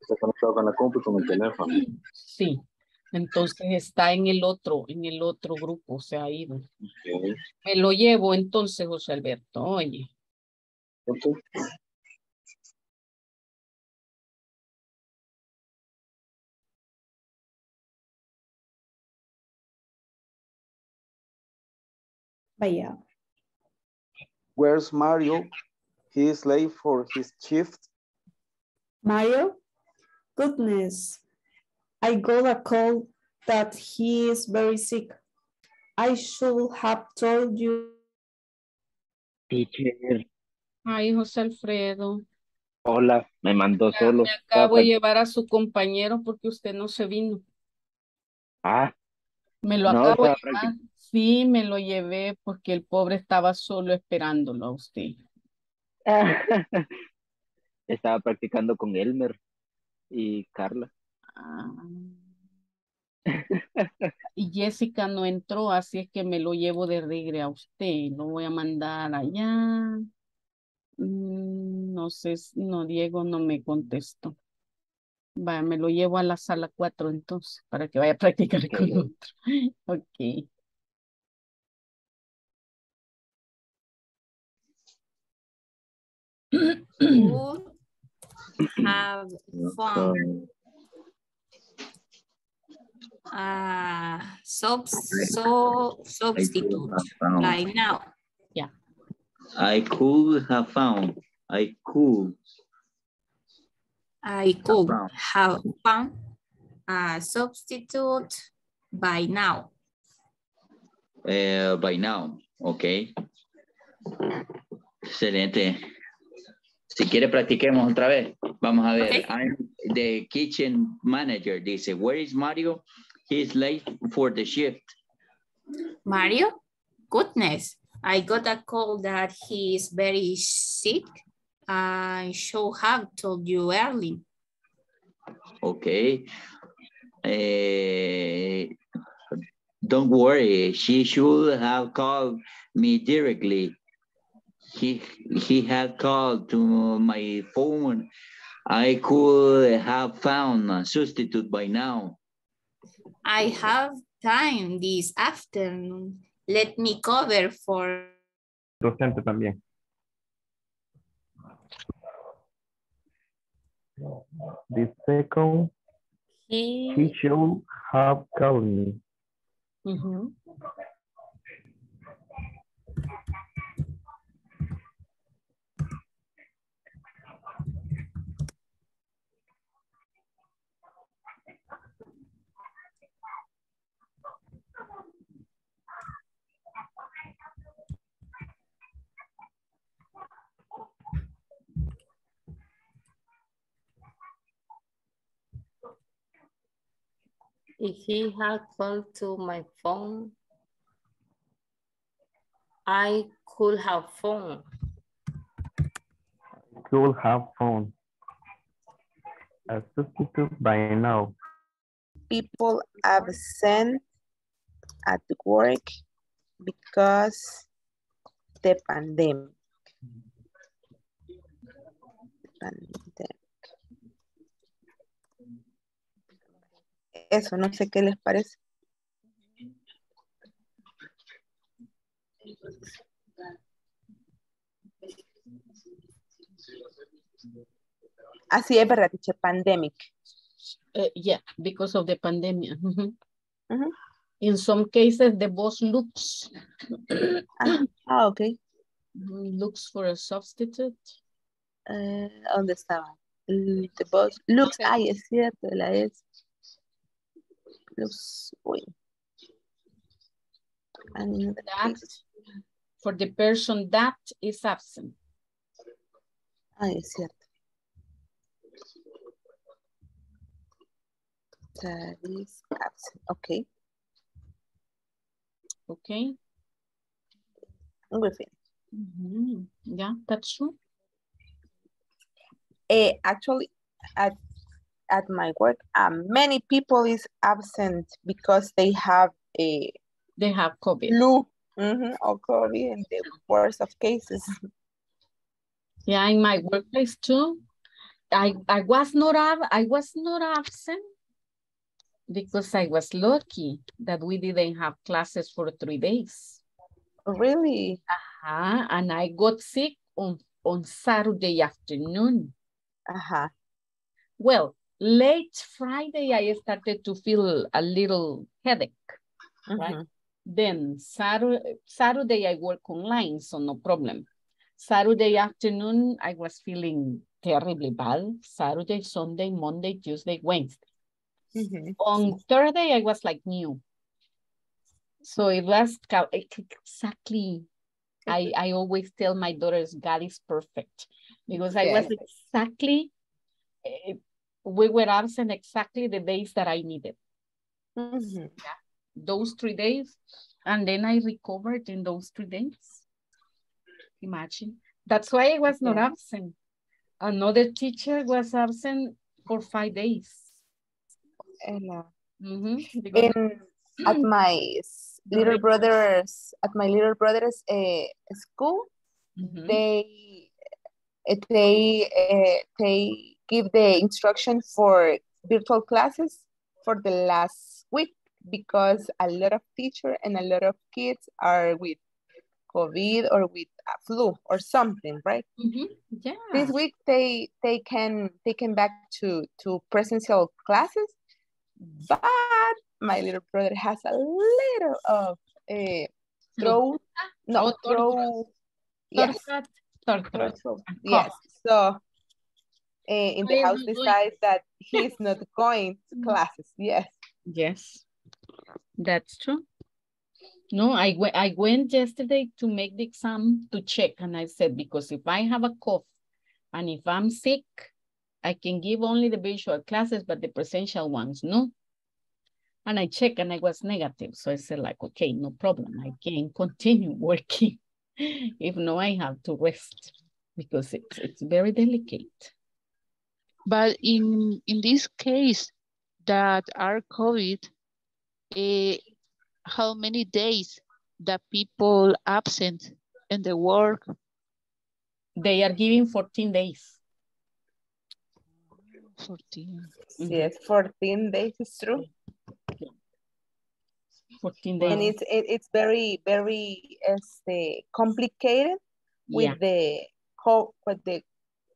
está conectado con la compu y con el teléfono. Sí, entonces está en el otro, en el otro grupo, se ha ido. Me lo llevo entonces, José Alberto, oye. Ok. Vaya. Where's Mario? He is late for his shift. Mario? Goodness. I got a call that he is very sick. I should have told you. Teacher, Ay, José Alfredo. hola, me mandó solo. Me acabo de llevar a su compañero porque usted no se vino. Ah, Me lo No, acabo de llevar. Sí, me lo llevé porque el pobre estaba solo esperándolo a usted. (laughs) estaba practicando con Elmer y Carla. Ah. Y Jessica no entró, así es que me lo llevo de regre a usted. Lo voy a mandar allá. Mm, No sé, si- no, Diego no me contestó. Vaya, me lo llevo a la sala 4 entonces, para que vaya a practicar con otro. (laughs) Ok. Would (clears throat) have found uh, sub, so, substitute found. by now. Yeah. I could have found. I could. I could have found a substitute by now. Uh, by now, okay. Excelente. Si quiere, practiquemos otra vez. Vamos a ver. Okay. I'm the kitchen manager. Dice, where is Mario? He's late for the shift. Mario? Goodness. I got a call that he is very sick. I should have told you early. Okay. Uh, don't worry. She should have called me directly. He, he had called to my phone. I could have found a substitute by now. I have time this afternoon. Let me cover for... Docente también. The second, he, he should have called me. Mm -hmm. If he had called to my phone, I could have phone. Could have phone. A substitute by now. People absent at work because the pandemic. pandemic. Eso, no sé qué les parece. Así es verdad, teacher, pandemic. Uh, yeah, because of the pandemic. Mm -hmm. Mm. In some cases, the boss looks. ah, ah, okay. Looks for a substitute. Uh, ¿Dónde estaba? The boss looks, okay. ay, es cierto, la es. Looks, uy. That, for the person that is absent. Ah, es cierto. That is absent. Okay. Okay. Bien. Mm -hmm. Yeah, that's true. Uh, actually, at at my work, uh, many people is absent because they have a they have COVID. Flu mm -hmm, or COVID in the worst of cases. Yeah, in my workplace too. I I was not I was not absent because I was lucky that we didn't have classes for three days. Really? Uh-huh. And I got sick on, on Saturday afternoon. Uh-huh. Well, late Friday, I started to feel a little headache, mm -hmm. right? Then Saturday, Saturday, I work online, so no problem. Saturday afternoon, I was feeling terribly bad. Saturday, Sunday, Monday, Tuesday, Wednesday. Mm -hmm. On Thursday, I was like new. So it was exactly, I, I always tell my daughters, God is perfect. Because I was exactly, eh, we were absent exactly the days that I needed. Mm -hmm. yeah. Those three days. And then I recovered in those three days. Imagine. That's why I was not yeah. absent. Another teacher was absent for five days. (laughs) And, uh, mm -hmm. in, at (clears throat) my little brother's at my little brother's uh, school, mm -hmm. they they uh, they give the instruction for virtual classes for the last week because a lot of teachers and a lot of kids are with COVID or with a flu or something, right? Mm -hmm. Yeah. This week they they can they came back to to presential classes, but my little brother has a little of a throat, no throat, yes, yes. So in the house decides that (laughs) he's not going to mm. classes. Yes. Yes, that's true. No, I, I went yesterday to make the exam to check and I said, because if I have a cough And if I'm sick, I can give only the virtual classes, but the presential ones, no. And I checked and I was negative. So I said like, okay, no problem. I can continue (laughs) working. if no, I have to rest because it's, it's very delicate. But in, in this case that are COVID, eh, how many days the people absent in the work? They are giving 14 days. 14. Yes, 14 days is true. 14 days. And it's it, it's very very este, complicated with Yeah. the how with the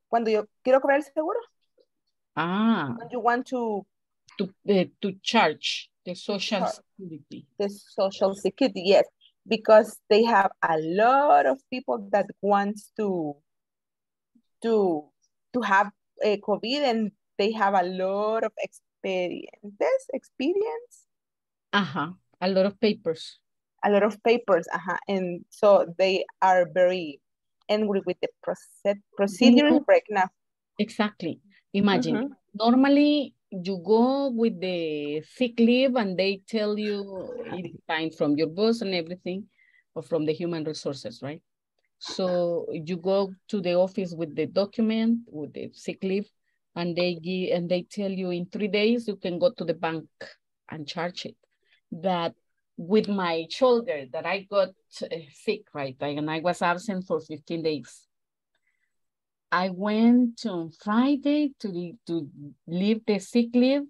cuando yo quiero cobrar el seguro. Ah. When you want to to uh, to charge the social security. the social security, yes, because they have a lot of people that wants to to to have a COVID and they have a lot of experiences, experience, Uh-huh. A lot of papers. a lot of papers, uh-huh, and so they are very angry with the process procedure No. right now. Exactly. Imagine, Mhm. normally you go with the sick leave and they tell you it is fine from your boss and everything, or from the human resources, right? So you go to the office with the document, with the sick leave, and they give, and they tell you in three days you can go to the bank and charge it. That with my shoulder that I got uh, sick, right? And I was absent for 15 days. I went on Friday to, to leave the sick leave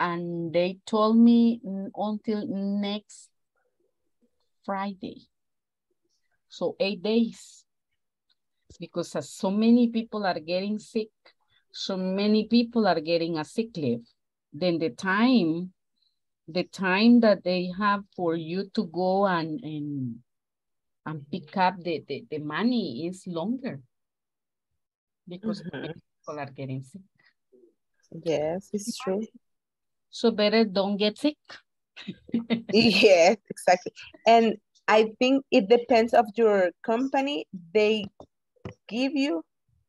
and they told me until next Friday. So eight days. Because so many people are getting sick, so many people are getting a sick leave. Then the time, the time that they have for you to go and, and, and pick up the, the, the money is longer because Mhm. people are getting sick. Yes, it's true. So better don't get sick. (laughs) (laughs) Yes, exactly. And I think it depends of your company. They give you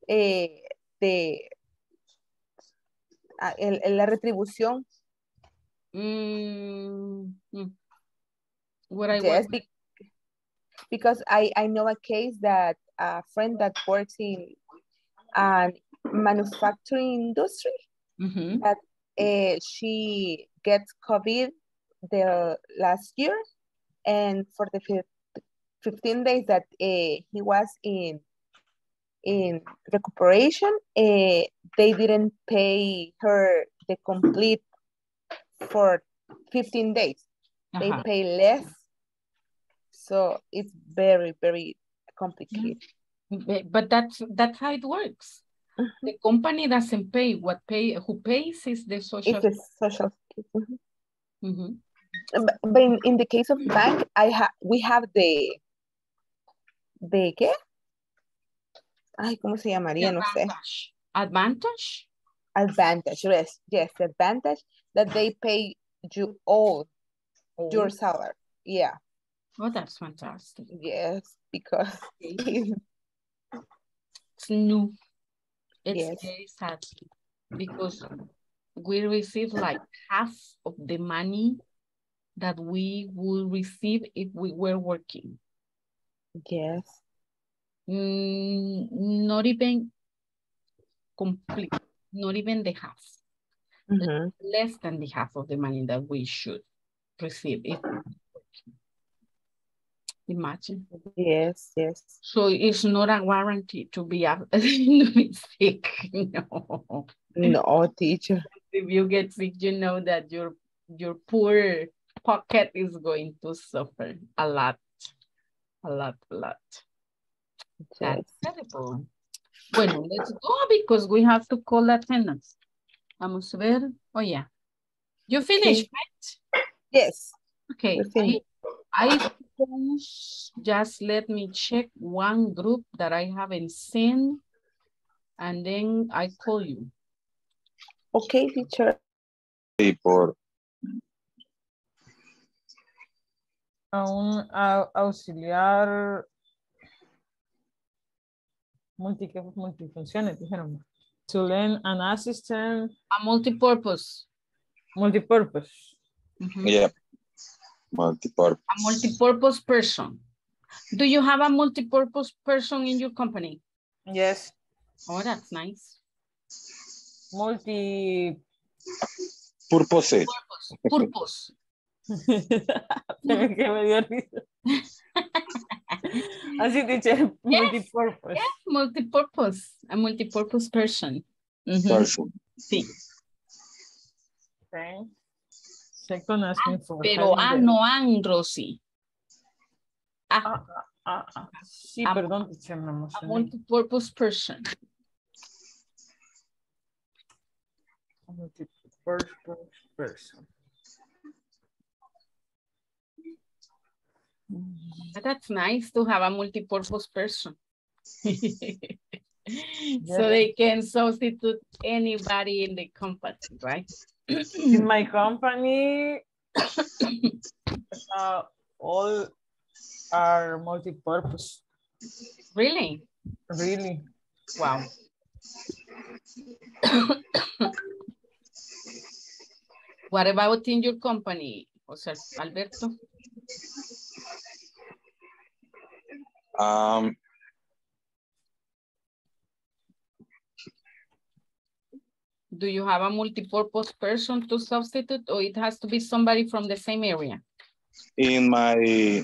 eh, the ah, el- el- la retribución. Mm, mm. What I Yes, want. be- because I I know a case that a friend that works in an manufacturing industry Mhm. that uh, she gets COVID the last year, and for the fif- 15 days that uh, he was in in recuperation, uh, they didn't pay her the complete for 15 days. They Ajá. pay less, so it's very very complicated. But that's that's how it works. The company doesn't pay. What pay? Who pays is the social. It's social security. Mhm. Mhm. But, but in, in the case of bank, I have we have the de qué? Ay, ¿cómo se llamaría? No sé. Advantage. Advantage? Advantage, yes, yes, the advantage that they pay you all your Oh. salary. Yeah, Oh, that's fantastic. yes, because Okay. (laughs) It's new. It's Yes. very sad because we receive like half of the money that we would receive if we were working. yes, Mm, not even complete, not even the half. Mhm. Less than the half of the money that we should receive if we were working. Imagine. yes, yes. So it's not a warranty to be, ab- to be sick. No. No, teacher. If you get sick, you know that your your poor pocket is going to suffer a lot, a lot, a lot. That's terrible. Bueno, let's go because we have to call attendance. Vamos a ver. Oh, yeah. You finished, right? Yes. Okay. we finished. I, I suppose just let me check one group that I haven't seen and then I call you. Okay, teacher. Y por a un a- auxiliar multi, multifunciones, dijeron. To learn an assistant. A multipurpose. Multipurpose. Yeah. Multipurpose. A multipurpose person. Do you have a multipurpose person in your company? Yes. Oh, that's nice. Multi. Purpose. Purpose. (laughs) que me dio risa. (laughs) Así dice, multipurpose. Yes, multipurpose. A multipurpose person. Mhm. Person. Sí. Okay. Second asking for. Pero ah, no han, Rosy. Ah, ah, ah. Sí, A- perdón, teacher, me A emocioné. multipurpose person. Multipurpose person. That's nice to have a multipurpose person. (laughs) (laughs) So they can substitute anybody in the company, right? In my company, uh, all are multi-purpose. Really? Really? Wow. What about in your company, Jose Alberto? Um, Do you have a multipurpose person to substitute or it has to be somebody from the same area? in my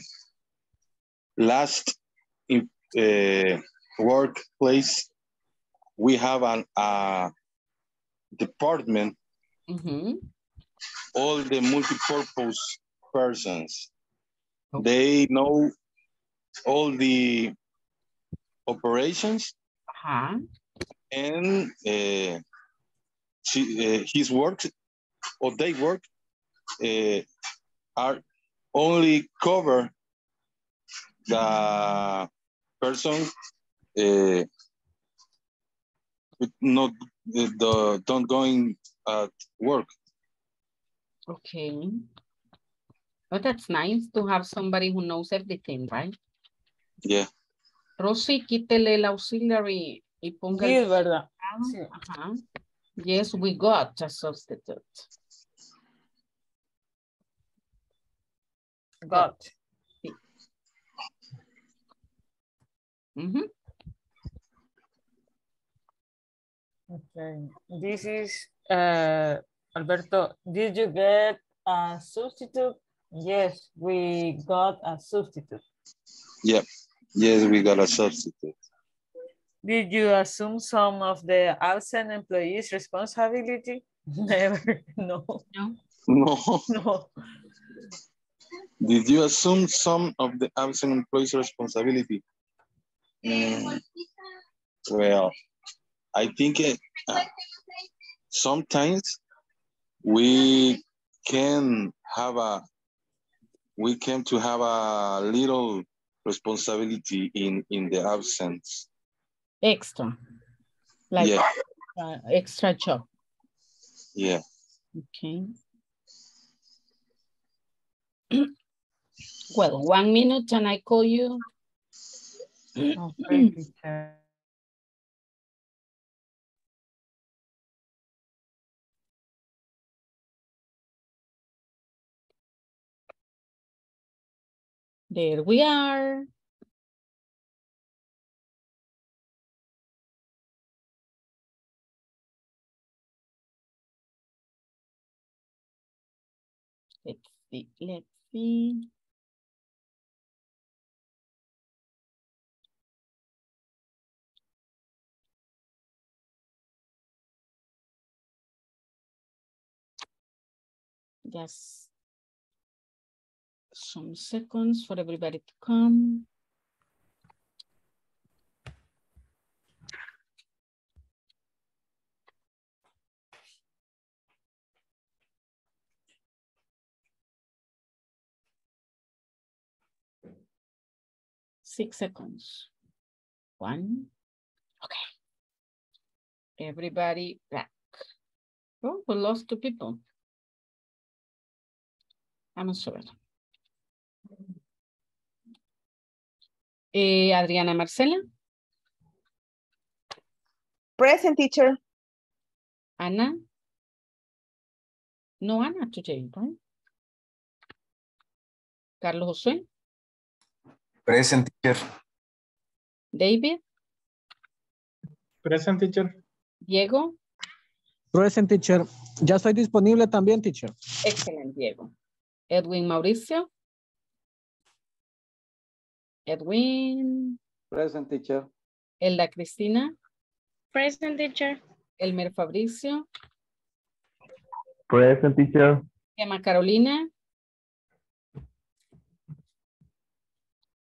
last in- uh, workplace, we have an a department, Mhm. all the multipurpose persons. They know all the operations Ajá. and uh, she, uh, his work or they work uh, are only cover the person uh, not the, the don't going at work. Okay. But that's nice to have somebody who knows everything, right? Yeah. Rosy, quítele el auxiliary y ponga Sí, el es verdad. Ah, Sí. Ajá. Yes, we got a substitute. Got. Mhm. Okay. This is uh, Alberto. Did you get a substitute? Yes, we got a substitute. Yep. Yes, we got a substitute. Did you assume some of the absent employees' responsibility? (laughs) Never. No. No. No. (laughs) No. Did you assume some of the absent employees' responsibility? Mm, well, I think it, uh, sometimes we can have a we came to have a little responsibility in in the absence. Extra. Like Yeah. uh, extra job. Yeah. Okay. (clears throat) well, one minute and I call you. Okay. There we are. See, let's see. Just some seconds for everybody to come. Six seconds. One. Okay. Everybody back. Oh, we lost two people. Vamos a ver. Eh, Adriana Marcela. Present teacher. Anna? No Anna today, right? Carlos José? Present teacher. David? Present teacher. Diego? Present teacher. Ya estoy disponible también, teacher. Excelente, Diego. Edwin Mauricio? Edwin? Present teacher. Elda Cristina? Present teacher. Elmer Fabricio? Present teacher. Gema Carolina?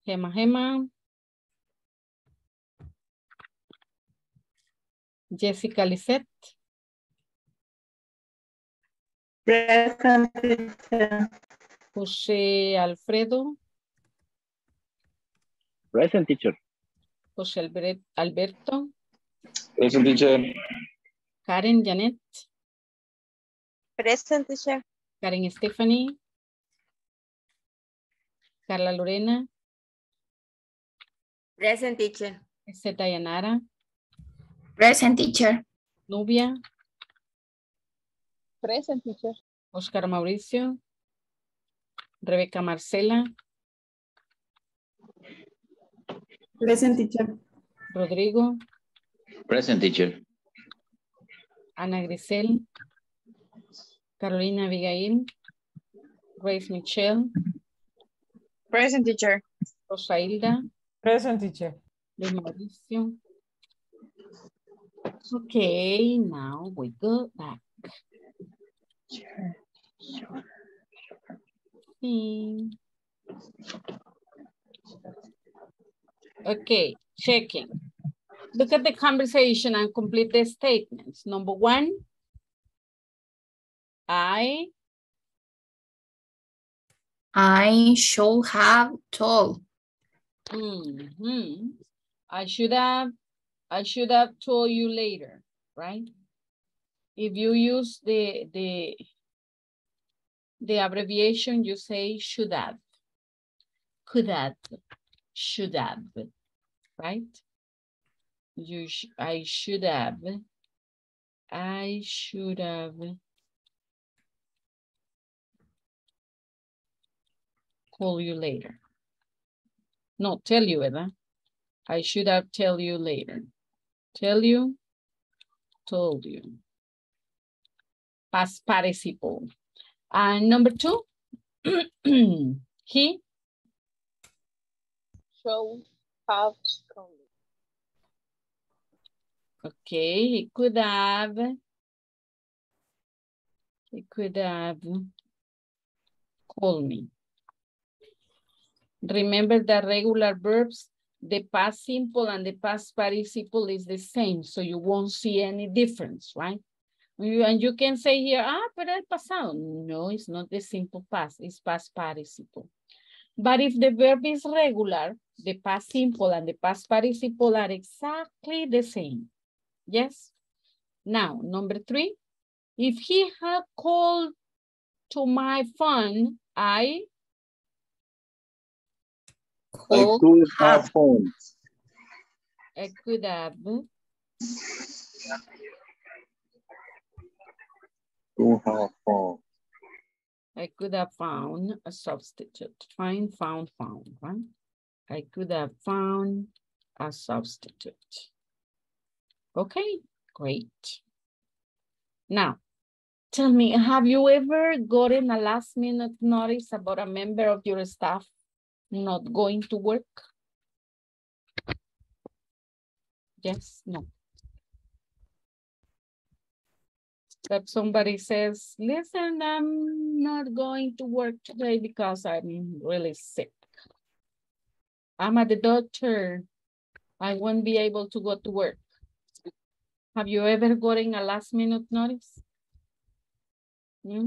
Gema Gema? Jessica Lisette? Present. José Alfredo? Present teacher. José Albert- Alberto? Present teacher. Karen Janet? Present teacher. Karen Stephanie? Carla Lorena? Present teacher. Zeta Dayanara? Present teacher. Nubia? Present teacher. Oscar Mauricio? Rebeca Marcela? Present teacher. Rodrigo? Present teacher. Ana Grisel? Carolina Abigail? Grace Michelle? Present teacher. Rosa Hilda? Present teacher. Luis Mauricio? Okay, now we go back. Hmm. Okay, checking. Look at the conversation and complete the statements. Number one, I, I should have told. Mhm. I should have, I should have told you later, right? If you use the, the, the abbreviation, you say should have, could have, should have, right? You, sh- I should have, I should have call you later. No, tell you, ¿verdad? I should have tell you later. Tell you, told you. Past participle. And number two, (clears throat) he, Show have come. okay, he could have, he could have called me. Remember that regular verbs, the past simple and the past participle is the same, so you won't see any difference, right? You- And you can say here, ah, pero el pasado. No, it's not the simple past, it's past participle. But if the verb is regular, the past simple and the past participle are exactly the same. Yes? Now, number three, if he had called to my phone, I I could have phone. I could have Could have phone. I could have found a substitute. Find, found, found, right? I could have found a substitute. Okay, great. Now, tell me, have you ever gotten a last minute notice about a member of your staff not going to work? Yes, no. That somebody says, listen, I'm not going to work today because I'm really sick. I'm at the doctor. I won't be able to go to work. Have you ever gotten a last minute notice? Hmm?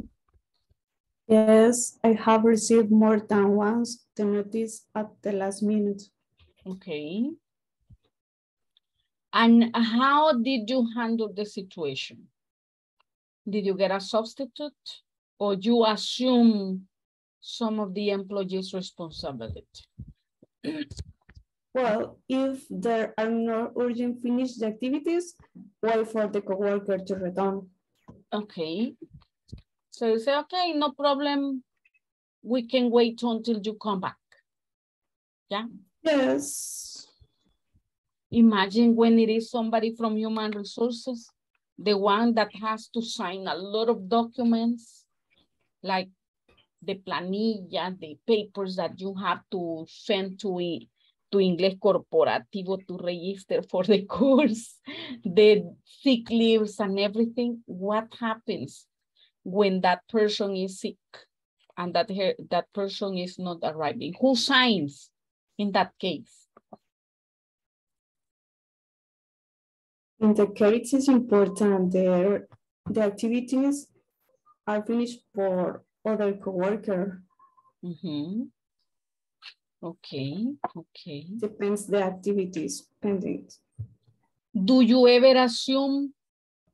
Yes, I have received more than once the notice at the last minute. Okay. And how did you handle the situation? Did you get a substitute or you assume some of the employee's responsibility? Well, if there are no urgent finished activities, wait for the coworker to return. Okay. So you say, okay, no problem. We can wait until you come back. Yeah? Yes. Imagine when it is somebody from human resources, the one that has to sign a lot of documents, like the planilla, the papers that you have to send to to Inglés Corporativo to register for the (laughs) course, the sick leaves and everything. What happens when that person is sick and that her, that person is not arriving? Who signs in that case? In the case, it's important the, the activities are finished for other coworker. Mm -hmm. Okay, okay. Depends the activities pending. Do you ever assume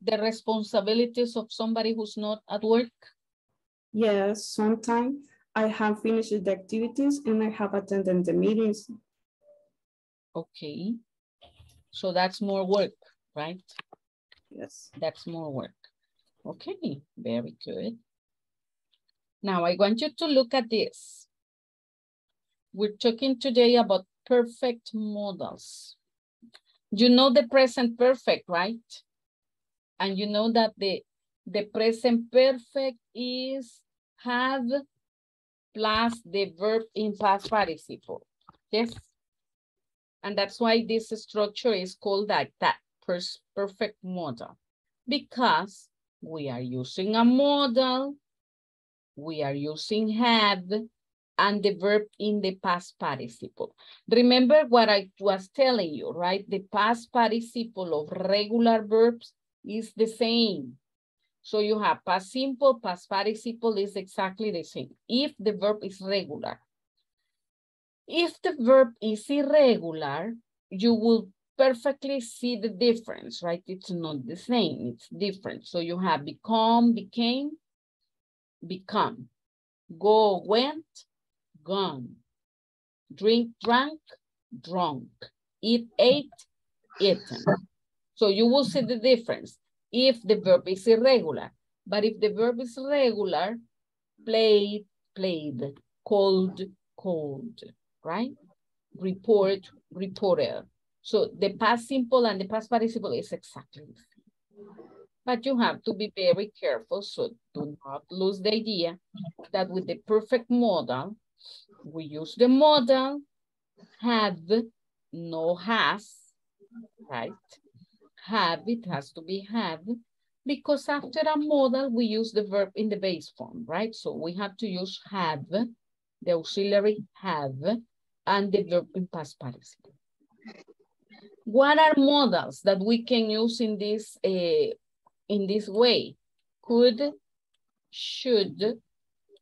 the responsibilities of somebody who's not at work? Yes, sometimes I have finished the activities and I have attended the meetings. Okay. So that's more work, right? Yes. That's more work. Okay, very good. Now I want you to look at this. We're talking today about perfect models. You know the present perfect, right? And you know that the, the present perfect is have plus the verb in past participle. Yes? And that's why this structure is called like that, perfect model Because we are using a model, we are using have, and the verb in the past participle. Remember what I was telling you, right? The past participle of regular verbs is the same. So you have past simple, past participle is exactly the same if the verb is regular. If the verb is irregular, you will perfectly see the difference, right? It's not the same, it's different. So you have become, became, become, go, went, gone. Drink, drank, drunk. Eat, ate, eaten. So you will see the difference if the verb is irregular. But if the verb is regular, played, played, called, called, right? Report, reported. So the past simple and the past participle is exactly the same. But you have to be very careful so do not lose the idea that with the perfect model, we use the model have, no has, right? Have, it has to be have, because after a modal, we use the verb in the base form, right? So we have to use have, the auxiliary have, and the verb in past participle. What are modals that we can use in this, uh, in this way? Could, should,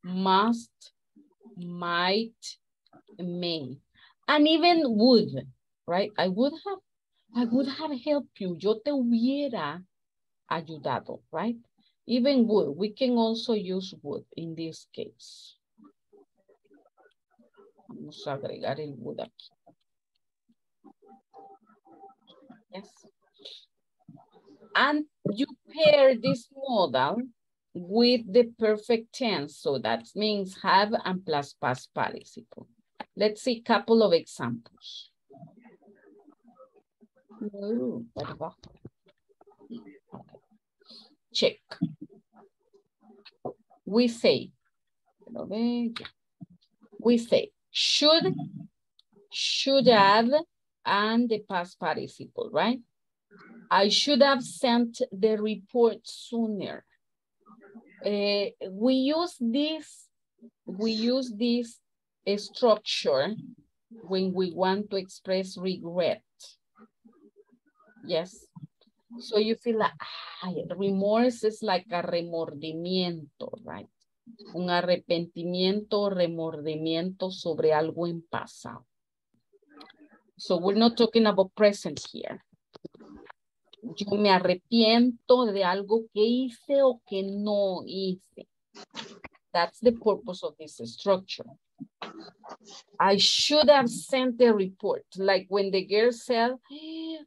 must, might, may, and even would, right? I would have, I would have helped you. Yo te hubiera ayudado, right? Even would, we can also use would in this case. Vamos a agregar el would aquí. Yes. And you pair this modal with the perfect tense. So that means have and plus past participle. Let's see a couple of examples. No, Check. We say, we say, should, should have, and the past participle, right? I should have sent the report sooner. Uh, we use this, we use this structure when we want to express regret. Yes. So you feel like, remorse is like a remordimiento, right? Un arrepentimiento, remordimiento sobre algo en pasado. So we're not talking about present here yo me arrepiento de algo que hice o que no hice. That's the purpose of this structure. I should have sent the report. Like when the girl said,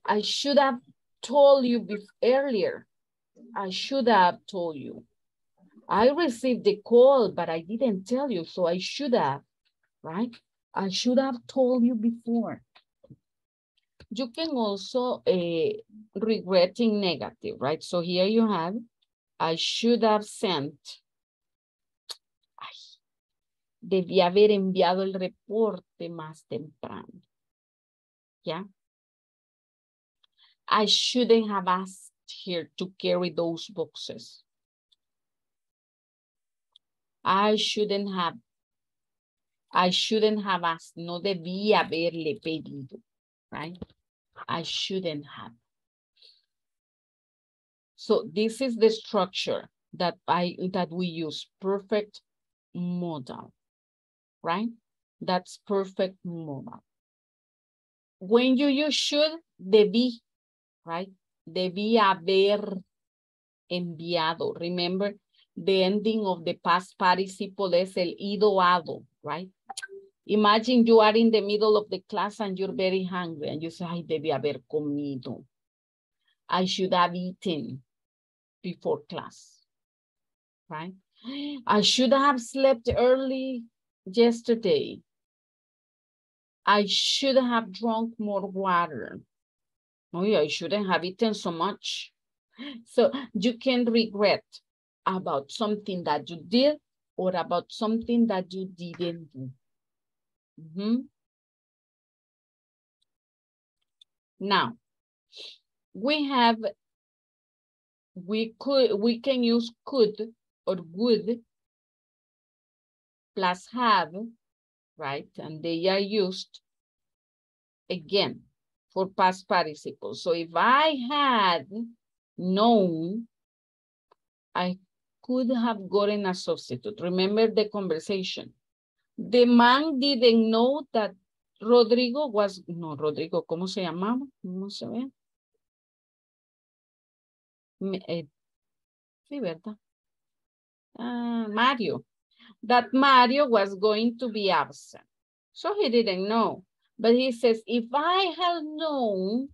I should have told you earlier. I should have told you. I received the call, but I didn't tell you, so I should have, right? I should have told you before. You can also uh, regretting negative, right? So here you have, I should have sent. Ay, debí haber enviado el reporte más temprano. ¿Ya? I shouldn't have asked her to carry those boxes. I shouldn't have. I shouldn't have asked. No debí haberle pedido, right? I shouldn't have. So this is the structure that I that we use, perfect modal, right? That's perfect modal. When you use should, debí, right? Debí haber enviado. Remember, the ending of the past participle is el ido ado, right? Imagine you are in the middle of the class and you're very hungry and you say, ay, debí haber comido. I should have eaten before class, right? (gasps) I should have slept early yesterday. I should have drunk more water. Oh yeah, I shouldn't have eaten so much. So you can regret about something that you did or about something that you didn't do. Mm -hmm. Now, we have, we could, we can use could or would plus have, right? And they are used again for past participles. So if I had known, I could have gotten a substitute. Remember the conversation. The man didn't know that Rodrigo was, no, Rodrigo, ¿cómo se llamaba? No se ve. Eh, sí, ¿verdad? Uh, Mario. That Mario was going to be absent. So he didn't know. But he says, if I had known,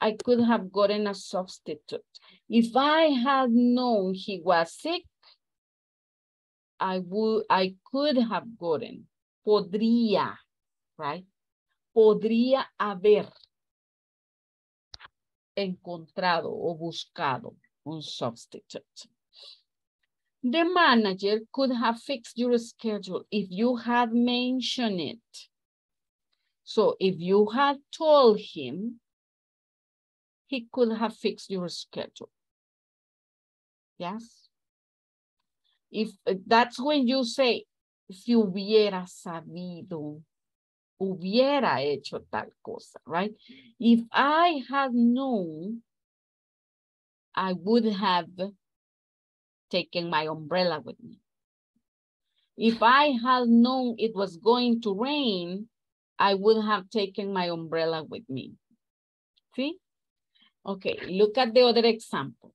I could have gotten a substitute. If I had known he was sick, I would, I could have gotten, podría, right? Podría haber encontrado o buscado un substitute. The manager could have fixed your schedule if you had mentioned it. So if you had told him, he could have fixed your schedule. Yes? If uh, that's when you say, si hubiera sabido, hubiera hecho tal cosa, right? If I had known, I would have taken my umbrella with me. If I had known it was going to rain, I would have taken my umbrella with me. See? Okay, look at the other example.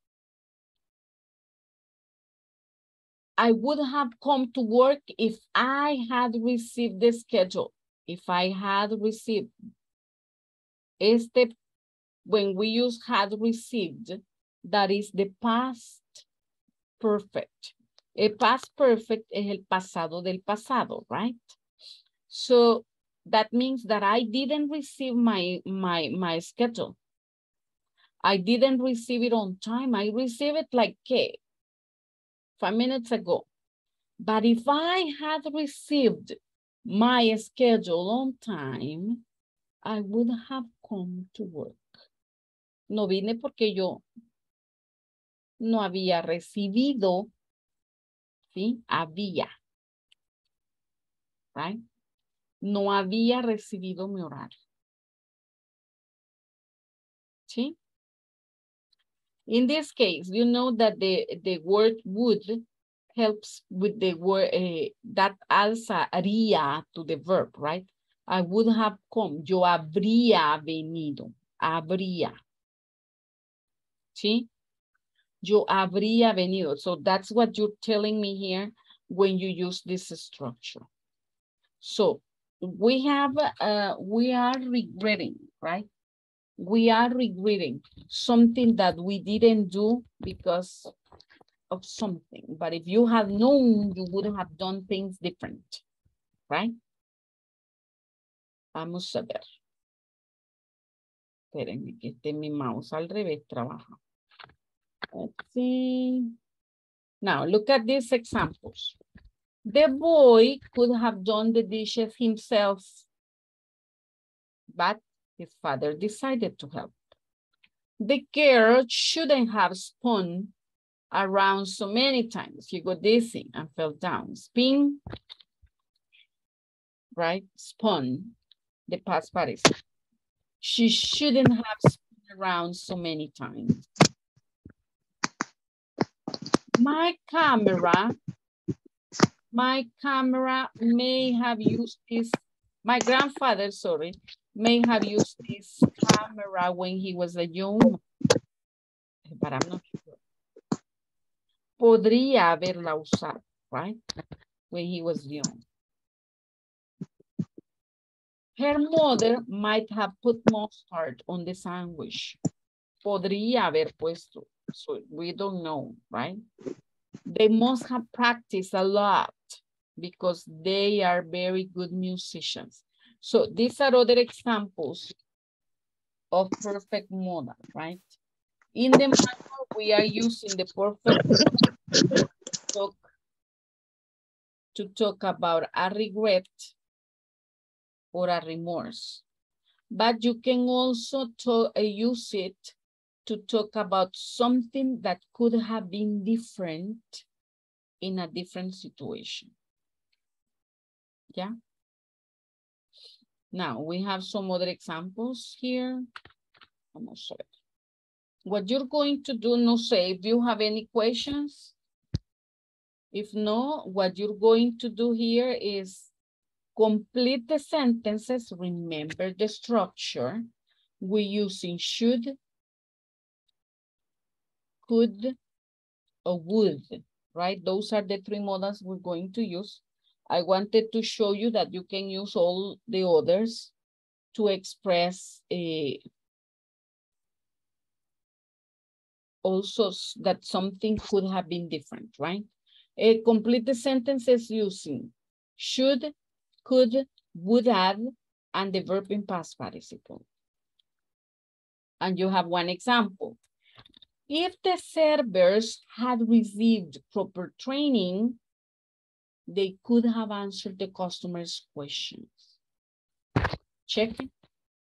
I would have come to work if I had received the schedule. If I had received. Este, when we use had received, that is the past perfect. A past perfect es el pasado del pasado, right? So that means that I didn't receive my, my, my schedule. I didn't receive it on time. I received it like okay, five minutes ago. But if I had received my schedule on time, I would have come to work. No vine porque yo no había recibido, ¿sí? Había. Right? No había recibido mi horario. ¿Sí? In this case, you know that the, the word would helps with the word uh, that alza haría to the verb, right? I would have come. Yo habría venido. Habría. ¿Sí? Yo habría venido. So that's what you're telling me here. when you use this structure. So we have, uh, we are regretting, right? We are regretting something that we didn't do because of something. But if you had known, you would have done things different, right? Vamos a ver. Espérenme que esté mi mouse al revés trabaja. Let's see. Now look at these examples. The boy could have done the dishes himself, but his father decided to help. The girl shouldn't have spun around so many times. He got dizzy and fell down. Spin, right? Spun, the past participle. She shouldn't have spun around so many times. My camera, my camera may have used this, my grandfather, sorry, may have used this camera when he was a young, but I'm not sure. Podría haberla usado, right? When he was young. Her mother might have put mustard on the sandwich. Podría haber puesto. So we don't know, right? They must have practiced a lot because they are very good musicians. So these are other examples of perfect modal, right? In the manual, we are using the perfect to talk, to talk about a regret or a remorse. But you can also to, uh, use it to talk about something that could have been different in a different situation. Yeah. Now we have some other examples here. Vamos a. What you're going to do, no say, if you have any questions. If no, what you're going to do here is complete the sentences, remember the structure. we using should, could, or would, right? Those are the three modals we're going to use. I wanted to show you that you can use all the others to express a also that something could have been different, right? A complete the sentences using should, could, would have, and the verb in past participle. And you have one example. If the servers had received proper training, they could have answered the customer's questions. Check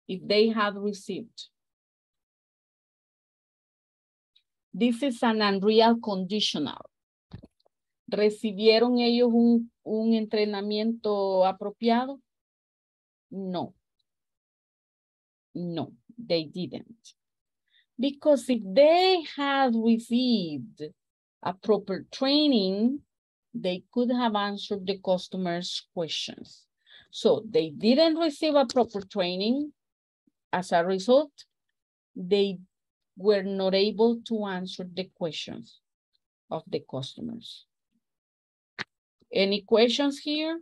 if they have received. This is an unreal conditional. ¿Recibieron ellos un, un entrenamiento apropiado? No. No, they didn't. Because if they had received a proper training, they could have answered the customer's questions. So they didn't receive a proper training. As a result, they were not able to answer the questions of the customers. Any questions here?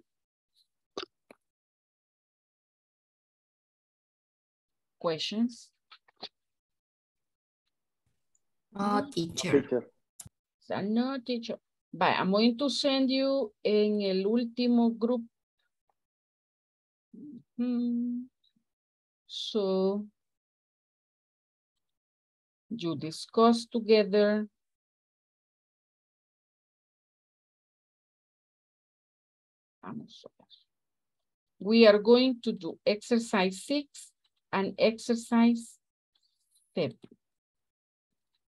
Questions? No, teacher. So, no, teacher. Bye, I'm going to send you en el último group. Hmm. So, you discuss together. Vamos a ver. We are going to do exercise six and exercise seven.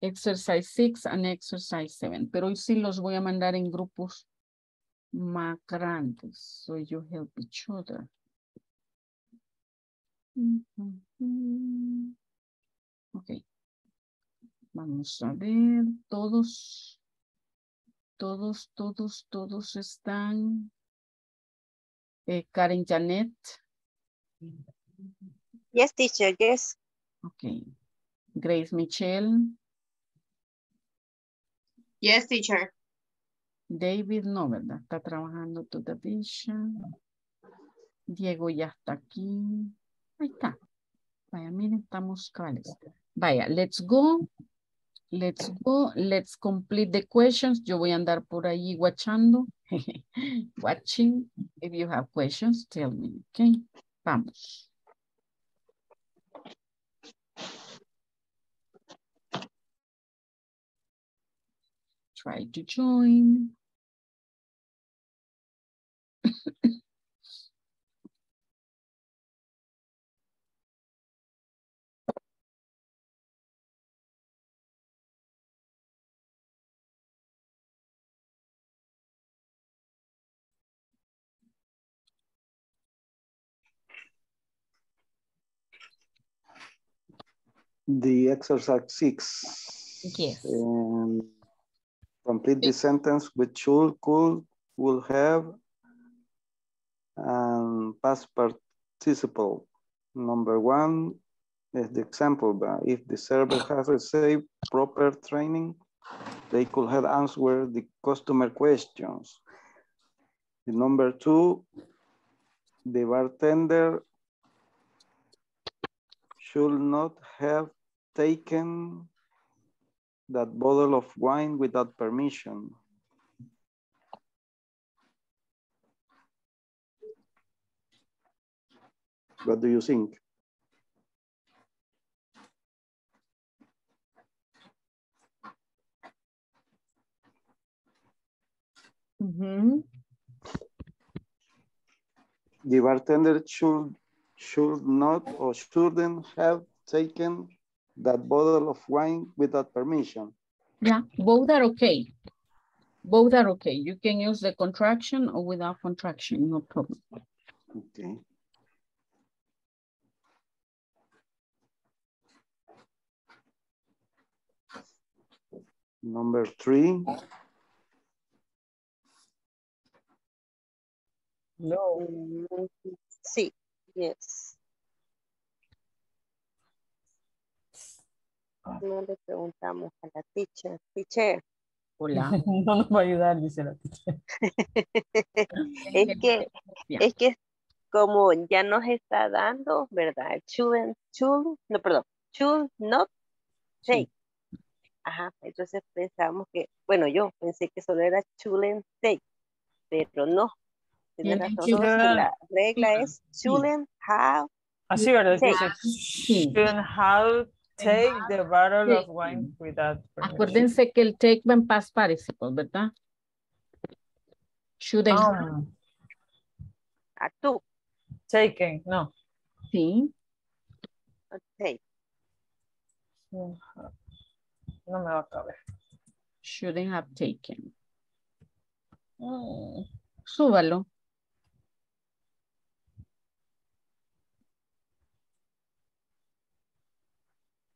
Exercise six and exercise seven. Pero hoy sí los voy a mandar en grupos más grandes. So you help each other. Ok. Vamos a ver. Todos, todos, todos, todos están. Eh, Karen Janet. Yes, teacher, yes. Ok. Grace Michelle. Yes, teacher. David no, ¿verdad? Está trabajando to the vision. Diego ya está aquí. Ahí está. Vaya, miren, estamos cabales. Vaya, let's go. Let's go. Let's complete the questions. Yo voy a andar por ahí watchando. (laughs) Watching. If you have questions, tell me, okay? Vamos. Try to join. The exercise six. Yes. Um, complete the sentence with should, could, will have, and past participle. Number one is the example, but if the server has received proper training, they could have answered the customer questions. The number two, the bartender should not have taken that bottle of wine without permission. What do you think? Mhm. The bartender should should not or shouldn't have taken that bottle of wine without permission. Yeah, both are okay. Both are okay. You can use the contraction or without contraction, no problem. Okay. Number three. No. Sí, yes. No le preguntamos a la teacher. Teacher. Hola. (laughs) No nos va a ayudar, dice la teacher. (laughs) es que, es que como ya nos está dando, ¿verdad? Should, should, no, perdón, should not take. Ajá, entonces pensamos que, bueno, yo pensé que solo era shouldn't take, pero no. Razón, la regla es shouldn't have Así, ¿verdad? shouldn't have take the bottle Sí. of wine without permission. Acuérdense que el take va en past participle, ¿verdad? Shouldn't Ah. A tú. Taken, no. Sí. Ok. No me va a caber. Shouldn't have taken. Mm. Súbalo.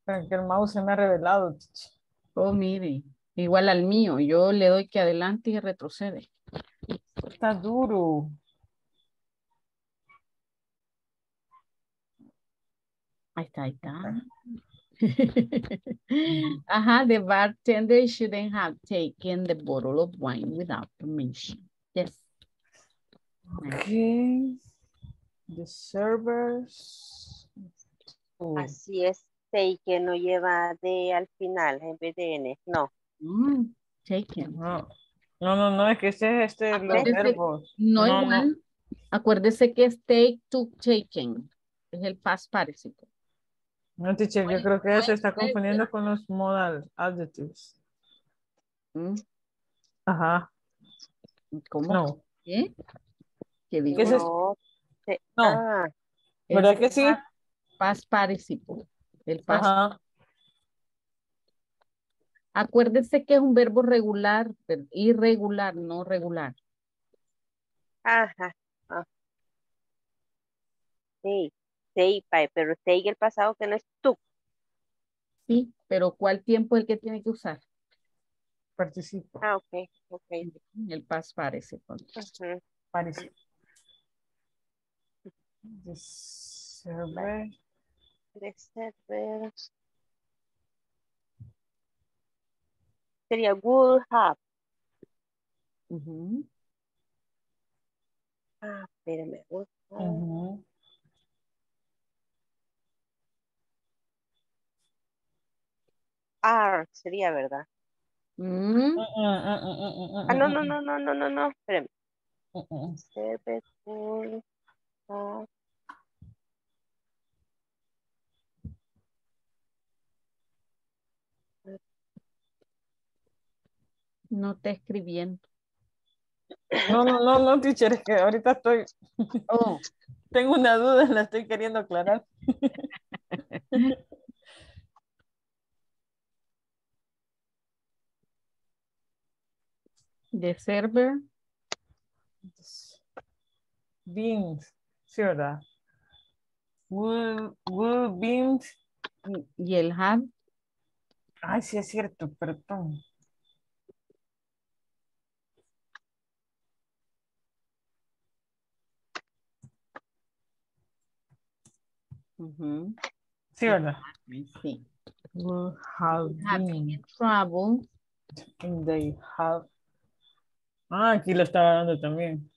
Que el mouse se me ha revelado. Oh, mire. Igual al mío. Yo le doy que adelante y retrocede. Está duro. Ahí está, ahí está. (laughs) Ajá, the bartender shouldn't have taken the bottle of wine without permission. Yes. Okay. The servers. Oh. Así es, take que no lleva de al final en vez de N, no. Mm, taken. No. no, no, no, es que ese es este, los verbos. No, no, igual. Acuérdese que es take, took, taken. Es el past participle. No, teacher, yo creo que se está confundiendo con los modal adjectives. Mm, Ajá. ¿Cómo? No. ¿Qué? ¿Qué digo? ¿Qué es? No, No. ah, ¿Verdad que sí? Past participle. El past. Ajá. Acuérdese que es un verbo regular, pero irregular, no regular. ajá. ah. Sí, sí, pero take el pasado que no es tú. Sí, pero ¿cuál tiempo es el que tiene que usar? Participo. Ah, ok, ok. El past. Ujú. Participo. The server crecer, ver. Sería would have. Ah, Uh sería, ¿verdad? Ah, no, no, no, no, no, no, no, espérame. Ah, ah. Este, no está escribiendo. No, no, no, no, teacher, es que ahorita estoy. Oh. Tengo una duda, la estoy queriendo aclarar. (laughs) The server. Beams, ¿sí verdad? Will, will beams. Y el hub. Ay, sí es cierto, perdón. Ujú. Sí, ¿verdad? Sí. Will have Having been. trouble. And they have. Ah, aquí lo estaba dando también.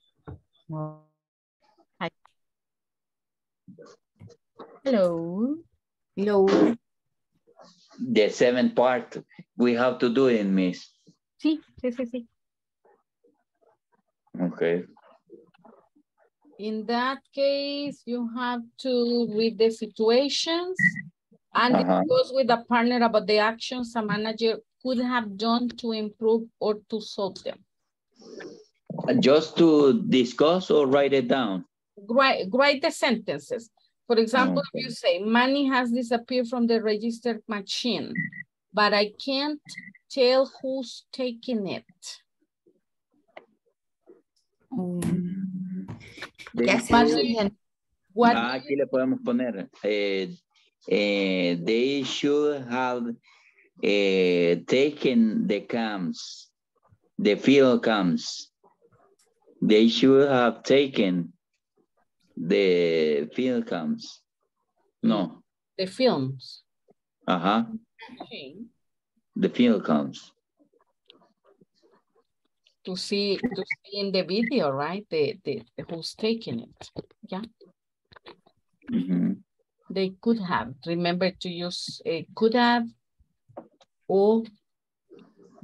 Ah, Hello. Hello. The seventh part, we have to do it, miss. Sí, sí, sí, sí. Okay. In that case, you have to read the situations and Uh-huh. discuss with a partner about the actions a manager could have done to improve or to solve them. Just to discuss or write it down? Write, write the sentences. For example, if you say money has disappeared from the registered machine, but I can't tell who's taking it. Ya What Ah, aquí le podemos poner. eh, eh, they should have eh, taken the cams, the field cams. They should have taken the field cams. No, the films. uh-huh, Okay. the field cams. To see, to see in the video, right? The, the, the who's taking it. Yeah, Mhm. they could have. Remember to use a could have or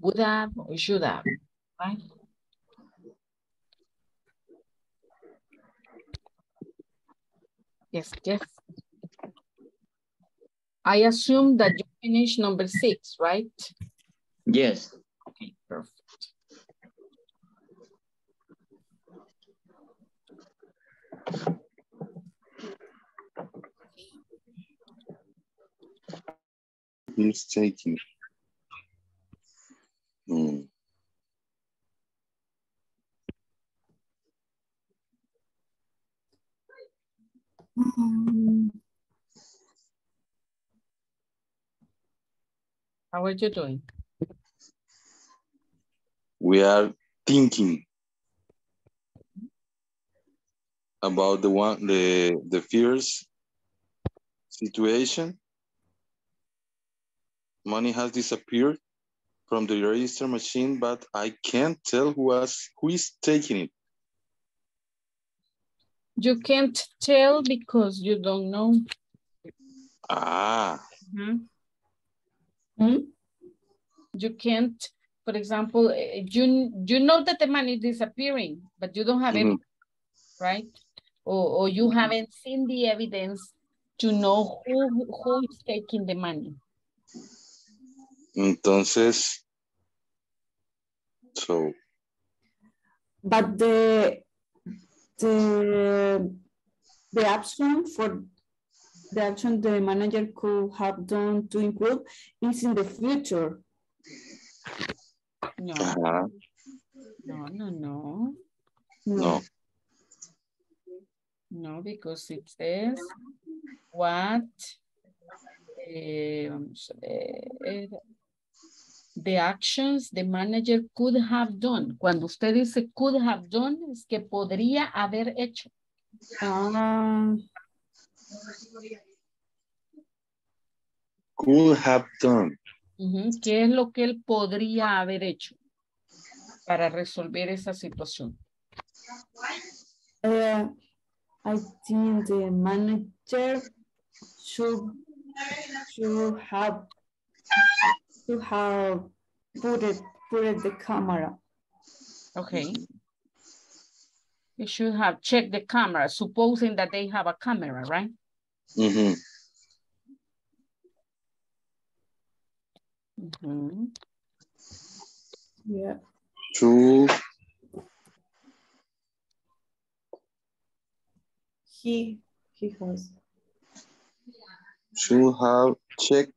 would have or should have, right? Yes, yes. I assume that you finished number six, right? Yes. Okay, perfect. He's taking. Hmm. How are you doing? We are thinking about the one the the fears situation. Money has disappeared from the register machine, but I can't tell who has who is taking it. You can't tell because you don't know. Ah, Mhm. Hmm? You can't, for example, eh, you, you know that the money is disappearing, but you don't have Mhm. evidence, right? Or, or you haven't seen the evidence to know who, who is taking the money. entonces, so But the the the action for the action the manager could have done to improve is in the future. No, ajá, no, no, no, no. No, because it says what, eh, vamos a ver, the actions the manager could have done. Cuando usted dice could have done, es que podría haber hecho. Ah, Could have done. ¿Qué es lo que él podría haber hecho? para resolver esa situación? Uh, I think the manager should should have to have put it put it the camera. Okay. You should have checked the camera, supposing that they have a camera, right? Mm-hmm. Mhm. Yeah. Should He he has. should have checked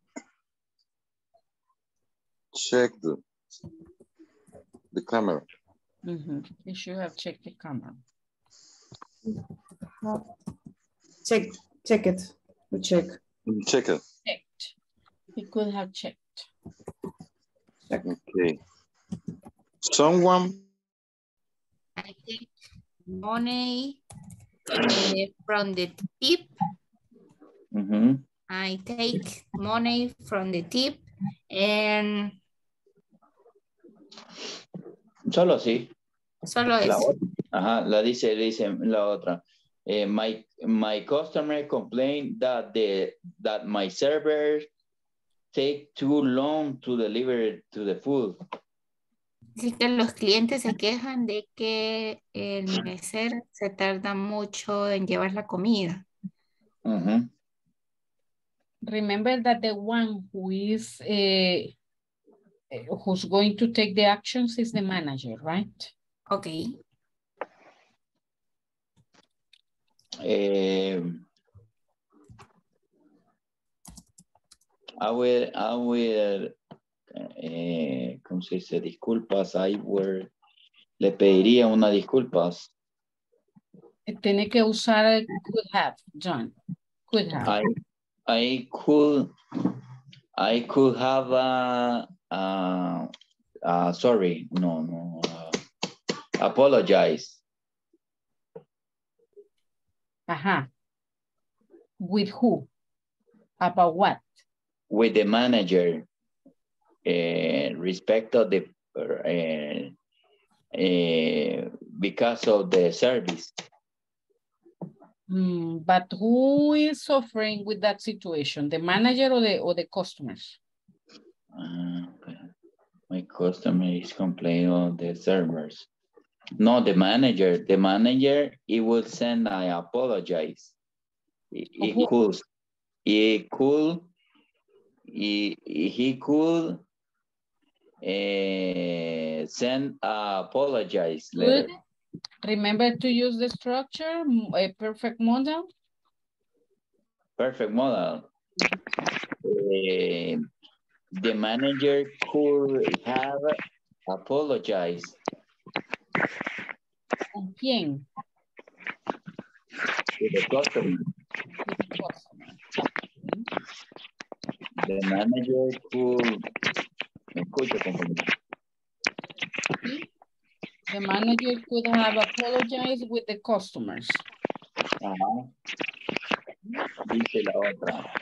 checked the, the camera. Mhm. You should have checked the camera. check check it. We check. Check it. Checked. He could have checked. Okay. Someone I take money eh, from the tip. Ujú. I take money from the tip and Solo así. solo La eso. otra. Ajá, la dice, dice la otra. Eh, my, my customer complained that the that my server take too long to deliver to the food. Así que los clientes se quejan de que el mesero se tarda mucho en llevar la comida. Ujú. Remember that the one who is eh, eh, who's going to take the actions is the manager, right? Okay. Eh, I will, I will, eh, ¿cómo se dice? Disculpas, I will, le pediría una disculpas. Eh, Tiene que usar could have, John. Could have. I, I could, I could have a, a, a- sorry, no, no, uh, apologize. Ajá. With who? About what? with the manager respect of the uh, uh, because of the service. Mm, but who is suffering with that situation? The manager or the or the customers? Uh. My customer is complaining of the servers. No, the manager. The manager, he will send I apologize. He, he could, he could, he, he could uh, send apologize letter. Good. Remember to use the structure, a perfect model. Perfect model. Eh, the manager could have apologized ¿Con quién? to the customer. With the customer. The manager could... Me escucho, compañero. The manager could have apologized with the customers. Ajá. Dice la otra.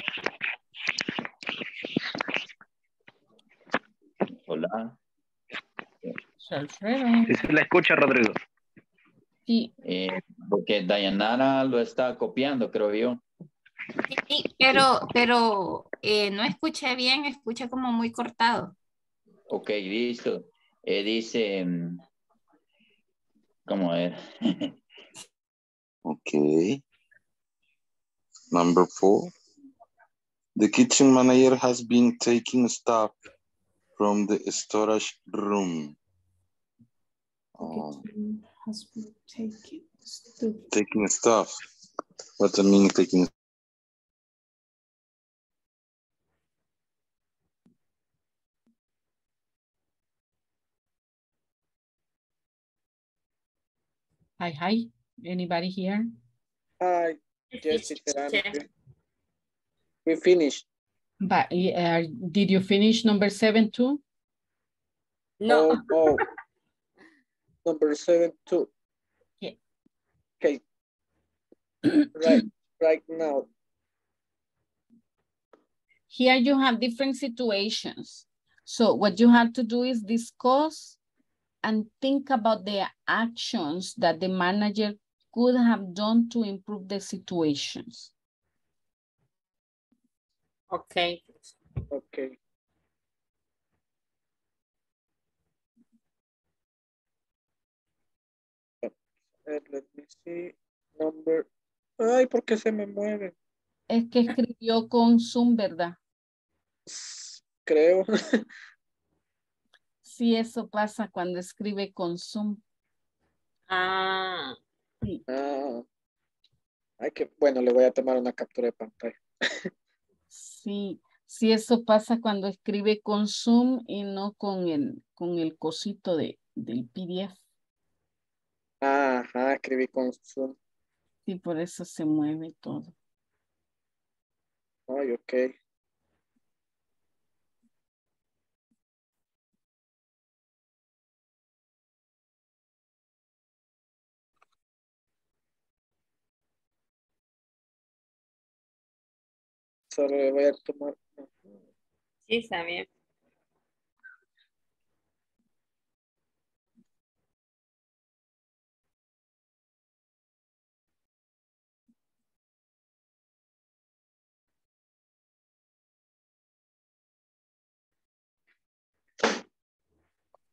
Hola. Sí se la escucha, Rodrigo. Sí. Eh, porque Dayanara lo está copiando, creo yo. Sí, pero, pero eh, no escuché bien, escuché como muy cortado. Ok, listo. Eh, dice... mm, ¿Cómo era? Okay. Number four. The kitchen manager has been taking stuff from the storage room. Oh, Has been taken. Stupid. taking stuff. What do I mean taking Hi, hi. Anybody here? Hi, Jessica. We finished. But uh, did you finish number seven too? No. Oh, oh. (laughs) Number seven, too. Yeah. Okay. (clears throat) right, right now. Here you have different situations. So what you have to do is discuss and think about the actions that the manager could have done to improve the situations. Okay. Okay. Let me see. Number. Ay, ¿por qué se me mueve? Es que escribió con Zoom, ¿verdad? Creo. (laughs) Sí, eso pasa cuando escribe con Zoom. Ah. Sí. Ah. Ay, que bueno, le voy a tomar una captura de pantalla. (laughs) Sí, sí, eso pasa cuando escribe con Zoom y no con el, con el cosito de, del PDF. Ajá, escribí con Zoom. Sí, por eso se mueve todo. Ay, ok. Solo le voy a tomar. Sí, está bien.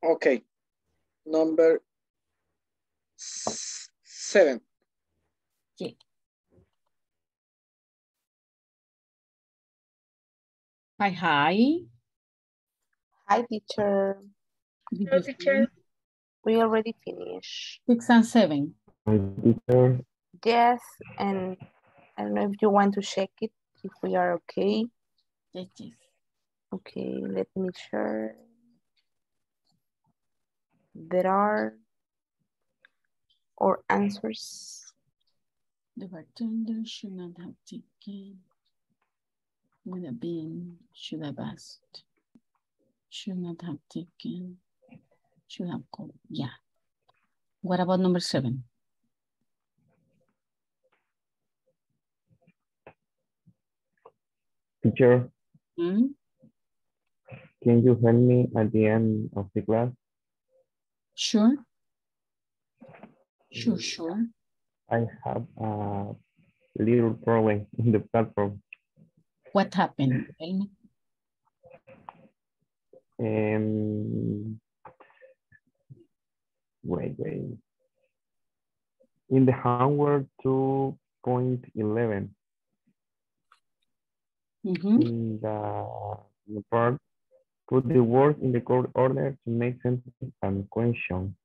Okay. Number seven. Sí. Hi, hi. Hi, teacher. Hello, teacher. We already finished. Six and seven. My teacher, Yes, and I don't know if you want to check it, if we are okay. Yes, yes. Okay, let me share. There are or answers. The bartender should not have taken. Would have been, should have asked. Should not have taken. Should have called. Yeah. What about number seven? teacher, Hmm? can you help me at the end of the class? Sure. Sure, sure. I have a little problem in the platform. What happened? Tell me. Um, wait, wait. In the homework 2.11, Mhm. in the, the part, put the words in the correct order to make sentence and question.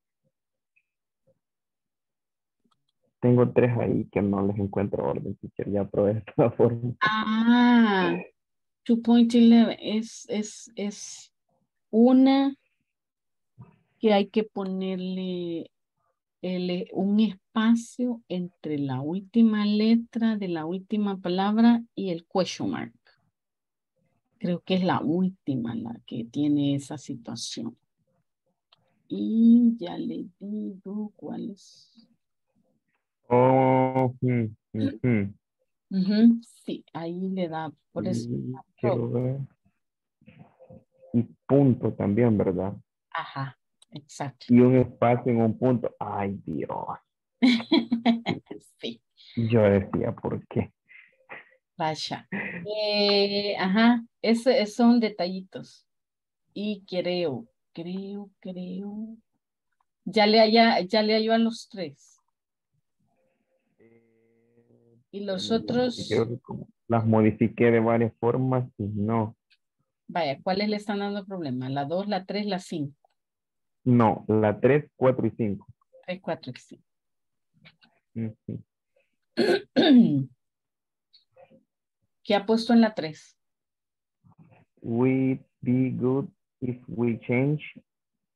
Tengo tres ahí que no les encuentro orden, teacher, ya probé esta forma. Ah, 2.11 es, es, es una que hay que ponerle el- un espacio entre la última letra de la última palabra y el question mark. Creo que es la última la que tiene esa situación. Y ya le digo cuál es. Oh, mm, ujú. Ujú, Sí, ahí le da, por eso. Y la quiero ver. Y punto también, ¿verdad? Ajá, exacto. Y un espacio en un punto. Ay, Dios. (laughs) Sí. Yo decía, ¿por qué? Vaya. Eh, ajá, eso, esos son detallitos. Y creo, creo, creo. Ya le haya, ya le halló a los tres. Y los otros, creo que como las modifiqué de varias formas y no. vaya, ¿cuáles le están dando problema? La 2, la 3, la 5. No, la 3, 4 y 5. 3, 4 y 5. Ujú. (clears throat) ¿Qué ha puesto en la 3? We be good if we change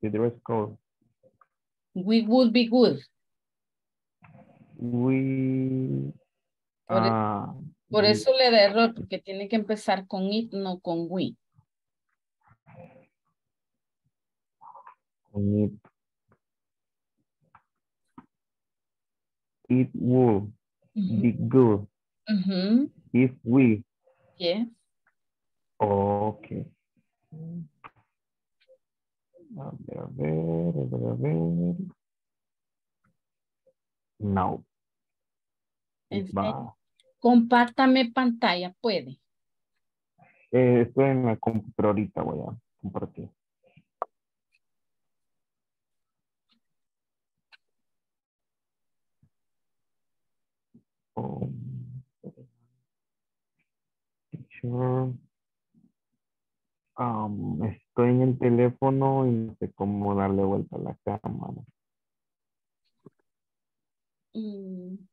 the dress code. We would be good. We Por, e- ah, por eso le da error, porque tiene que empezar con it, no con we. con it. It would be good if we yes. okay. A ver, a ver, a ver, a ver. No. Va. Compártame pantalla, puede. Eh, estoy en la computadora ahorita, voy a compartir. Oh. Um, estoy en el teléfono y no sé cómo darle vuelta a la cámara. Mm.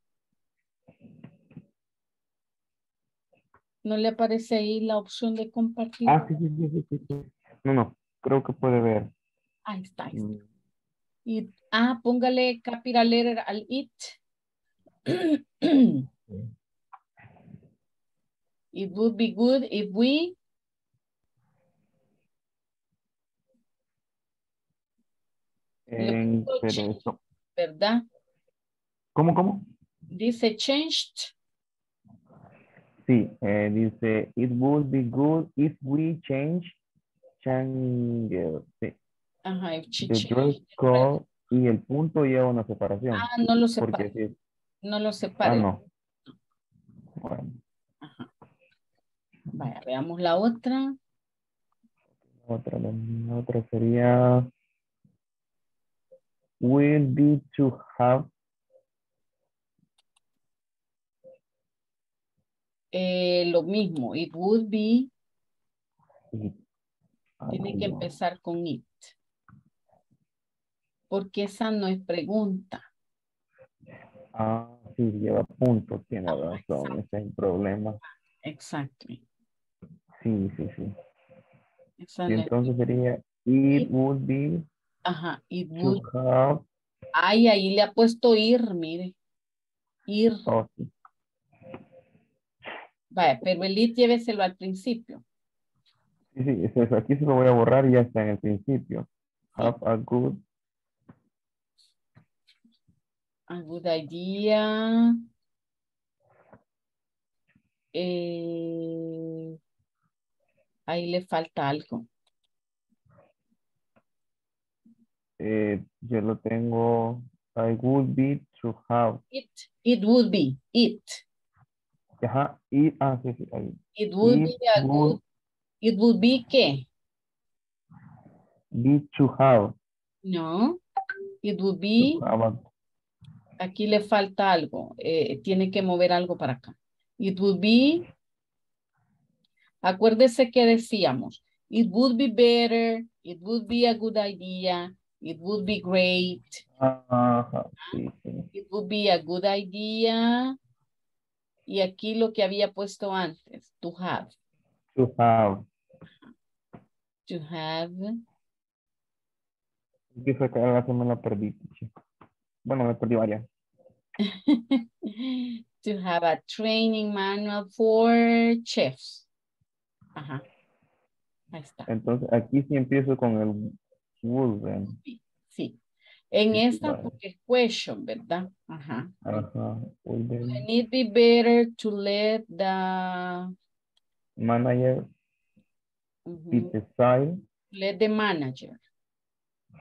¿No le aparece ahí la opción de compartir? Ah, sí, sí, sí, sí, sí, sí. No, no, creo que puede ver. Ahí está. ahí Mm, está. Y, ah, póngale capital letter al it. (clears throat) It would be good if we pero eso. ¿verdad? ¿Cómo, cómo? Dice changed. Sí, eh, dice, it would be good if we change, change, sí, Ajá, she the changed. dress code y el punto lleva una separación. Ah, no lo sí, No lo ah, separe. no. Bueno, Vaya, veamos la otra. otra, la otra sería, will be to have, Eh, lo mismo, it would be, ah, tiene que empezar con it. Porque esa no es pregunta. Ah, sí, lleva punto, tiene razón, ese es el problema. Exacto. Sí, sí, sí. Esa Y entonces sería, it would be Ajá, it would. have, Ay, ahí le ha puesto ir, mire. Ir. oh, sí. Vaya, pero el it lléveselo al principio. Sí, sí. Aquí se lo voy a borrar y ya está en el principio. Have a good, A good idea. Eh, ahí le falta algo. eh, yo lo tengo, I would be to have, It, it would be, it. Ajá, y, ah, sí, sí, ahí. It would It be a would good, it would be qué? be to have, No. It would be, aquí le falta algo. eh, tiene que mover algo para acá. It would be, acuérdese que decíamos, it would be better, it would be a good idea, it would be great, ajá, sí, sí. it would be a good idea. Y aquí lo que había puesto antes, to have, to have. to have, fue que ahora se me la perdí. Bueno, me perdí varias. (laughs) to have a training manual for chefs. Ajá. Ahí está. Entonces, aquí sí empiezo con el would. Sí. En Sí, esta, porque es question, ¿verdad? Ajá. Ajá, it be better to let the, Manager be ujú, decide. let the manager.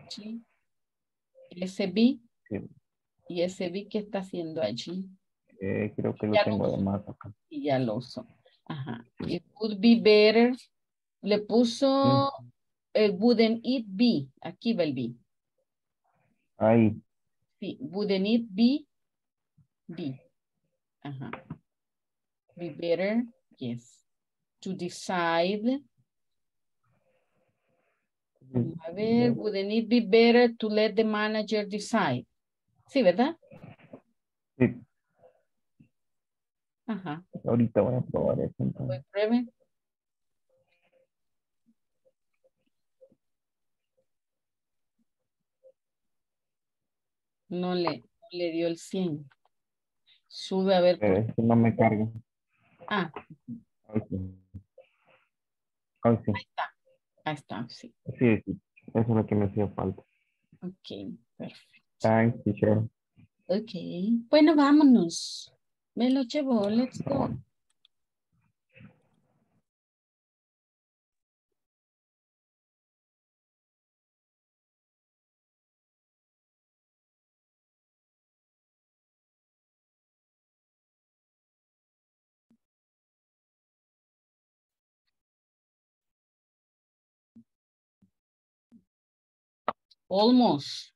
¿Sí? Ese be Sí, y ese be que está haciendo allí. eh, creo que lo Ya tengo lo- además acá. Y ya lo usó. Ajá. It would be better. Le puso el wouldn't it be. Aquí va el be. Sí, wouldn't it be? Be. Ajá. Be better, yes. To decide. A ver, wouldn't it be better to let the manager decide? Sí, ¿verdad? Sí, Ajá. ahorita voy a probar eso. entonces. No le, no le dio el 100. Sube a ver. Eh, no me cargue. Ah, Ahí sí. Ahí sí. ahí está, sí. Sí, sí. Eso es lo que me hacía falta. Ok, perfecto. Thanks, teacher. Ok. Bueno, vámonos. Me lo llevó, let's go. Almost.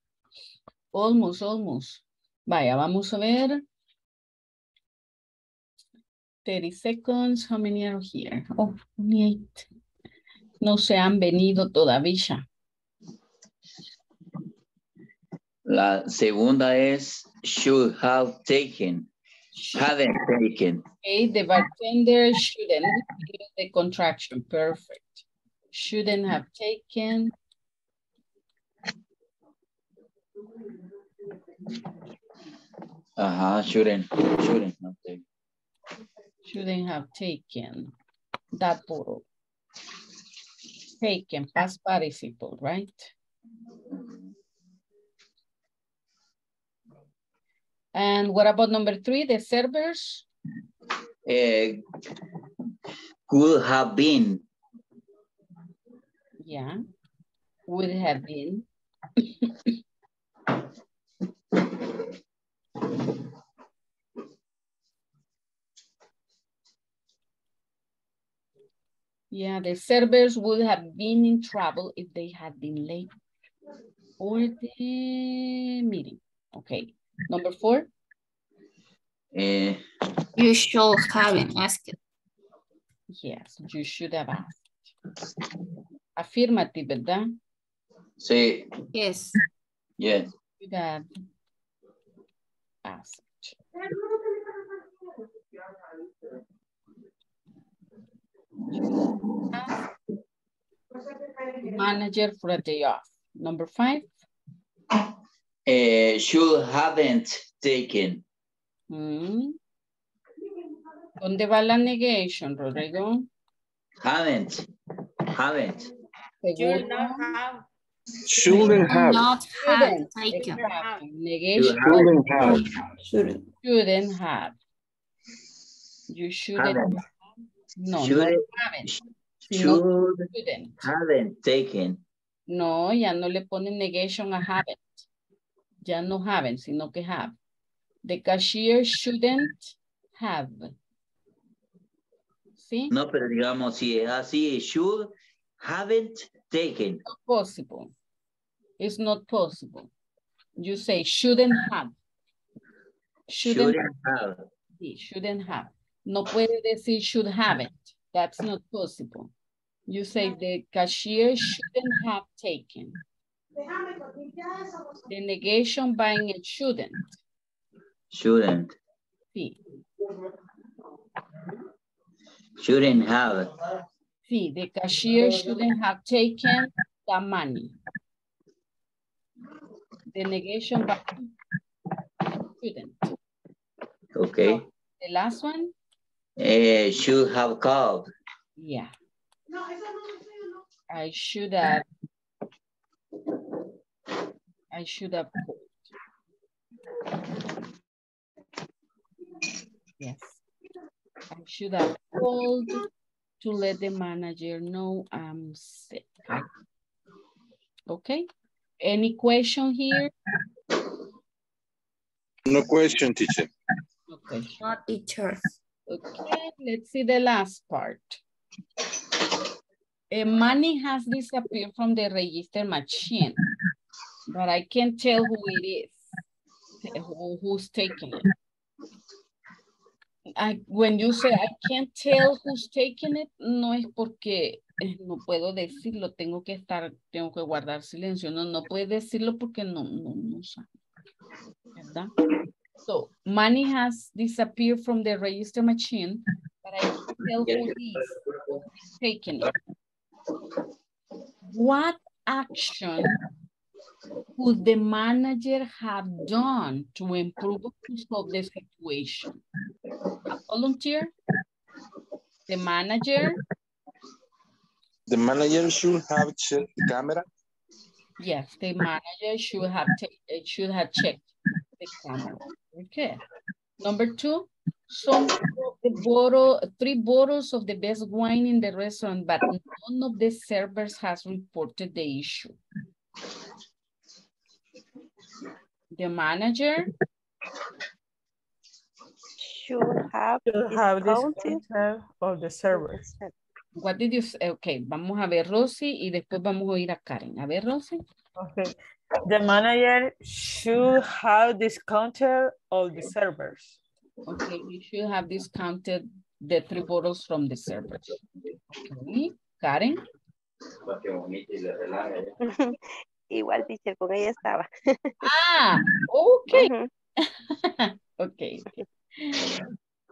Almost, almost. Vaya, vamos a ver. 30 seconds. How many are here? Oh, only eight. No se han venido todavía. La segunda es should have taken. Haven't taken. Okay, the bartender shouldn't the contraction. Perfect. Shouldn't have taken. Ajá, shouldn't. Shouldn't have taken. Shouldn't have taken that bottle. Taken, past participle, right? And what about number three, the servers? Eh, could have been. Yeah, would have been. (laughs) Yeah, the servers would have been in trouble if they had been late for the meeting. Okay, number four. Eh, You should haven't asked. Yes, you should have asked. Affirmative, ¿verdad? sí, Yes. yes. Should have asked. Manager for a day off. Number five. Eh, should haven't taken. Mm. ¿Dónde va la negation, Rodrigo? Haven't. Haven't. Should not have. Shouldn't have. Not have Shouldn't. taken. Negation. Shouldn't have. Shouldn't. Shouldn't have. You shouldn't. Haven't. have. No, Should- no haven't. sino Should shouldn't. haven't taken. No, ya no le ponen negation a haven't. Ya no haven't, sino que have. The cashier shouldn't have. ¿Sí? No, pero digamos, si es así, should haven't taken. Not possible. It's not possible. You say shouldn't have. Shouldn't, Shouldn't have. sí, shouldn't have. No puede decir should haven't. That's not possible. You say the cashier shouldn't have taken. The negation buying it shouldn't. Shouldn't. Sí, Shouldn't have. Sí, the cashier shouldn't have taken the money. The negation buying shouldn't. Okay. The last one? Eh, should have called. Yeah. I should have. I should have. called. Yes. I should have called to let the manager know I'm sick. Okay. Any question here? No question, teacher. Okay. Not teacher. Okay, let's see the last part. Uh, money has disappeared from the register machine, but I can't tell who it is, who- who's taking it. I, when you say I can't tell who's taking it, no es porque eh, no puedo decirlo, tengo que estar, tengo que guardar silencio, no, no puede decirlo porque no, no, no sabe. So money has disappeared from the register machine, but I can't tell who is taking it. What action could the manager have done to improve or to solve the situation? A volunteer? The manager? The manager should have checked the camera. Yes, the manager should have should have checked the camera. Okay. Number two, some of the bottle, three bottles of the best wine in the restaurant, but none of the servers has reported the issue. The manager, Should have Should have discounted. discounted of the servers. what did you say? Okay, vamos a ver Rosy y después vamos a ir a Karen. A ver, Rosy. Okay. The manager should have discounted all the servers. Okay, you should have discounted the three bottles from the servers. Okay, Karen? (laughs) (laughs) Igual, teacher, con ella estaba. Ah, (laughs) okay. (laughs) okay. okay.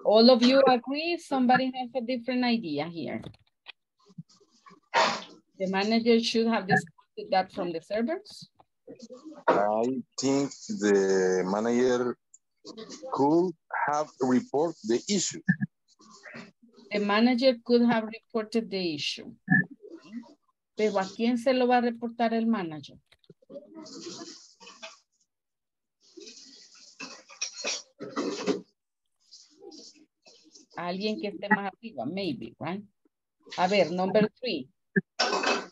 All of you agree? Somebody has a different idea here. The manager should have discounted that from the servers? I think the manager could have report the issue. The manager could have reported the issue. Pero ¿a quién se lo va a reportar el manager? Alguien que esté más arriba, maybe, right? A ver, number three.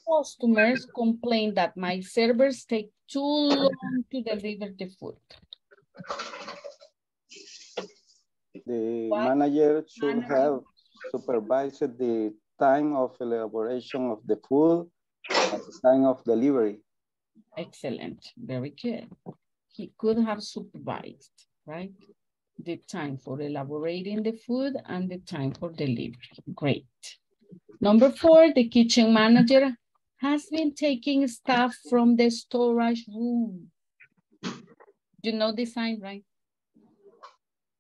Customers complain that my servers take too long to deliver the food. The What manager should manager? have supervised the time of elaboration of the food at the time of delivery. Excellent, very good. He could have supervised, right? The time for elaborating the food and the time for delivery. Great. Number four, the kitchen manager has been taking stuff from the storage room. You know the sign, right?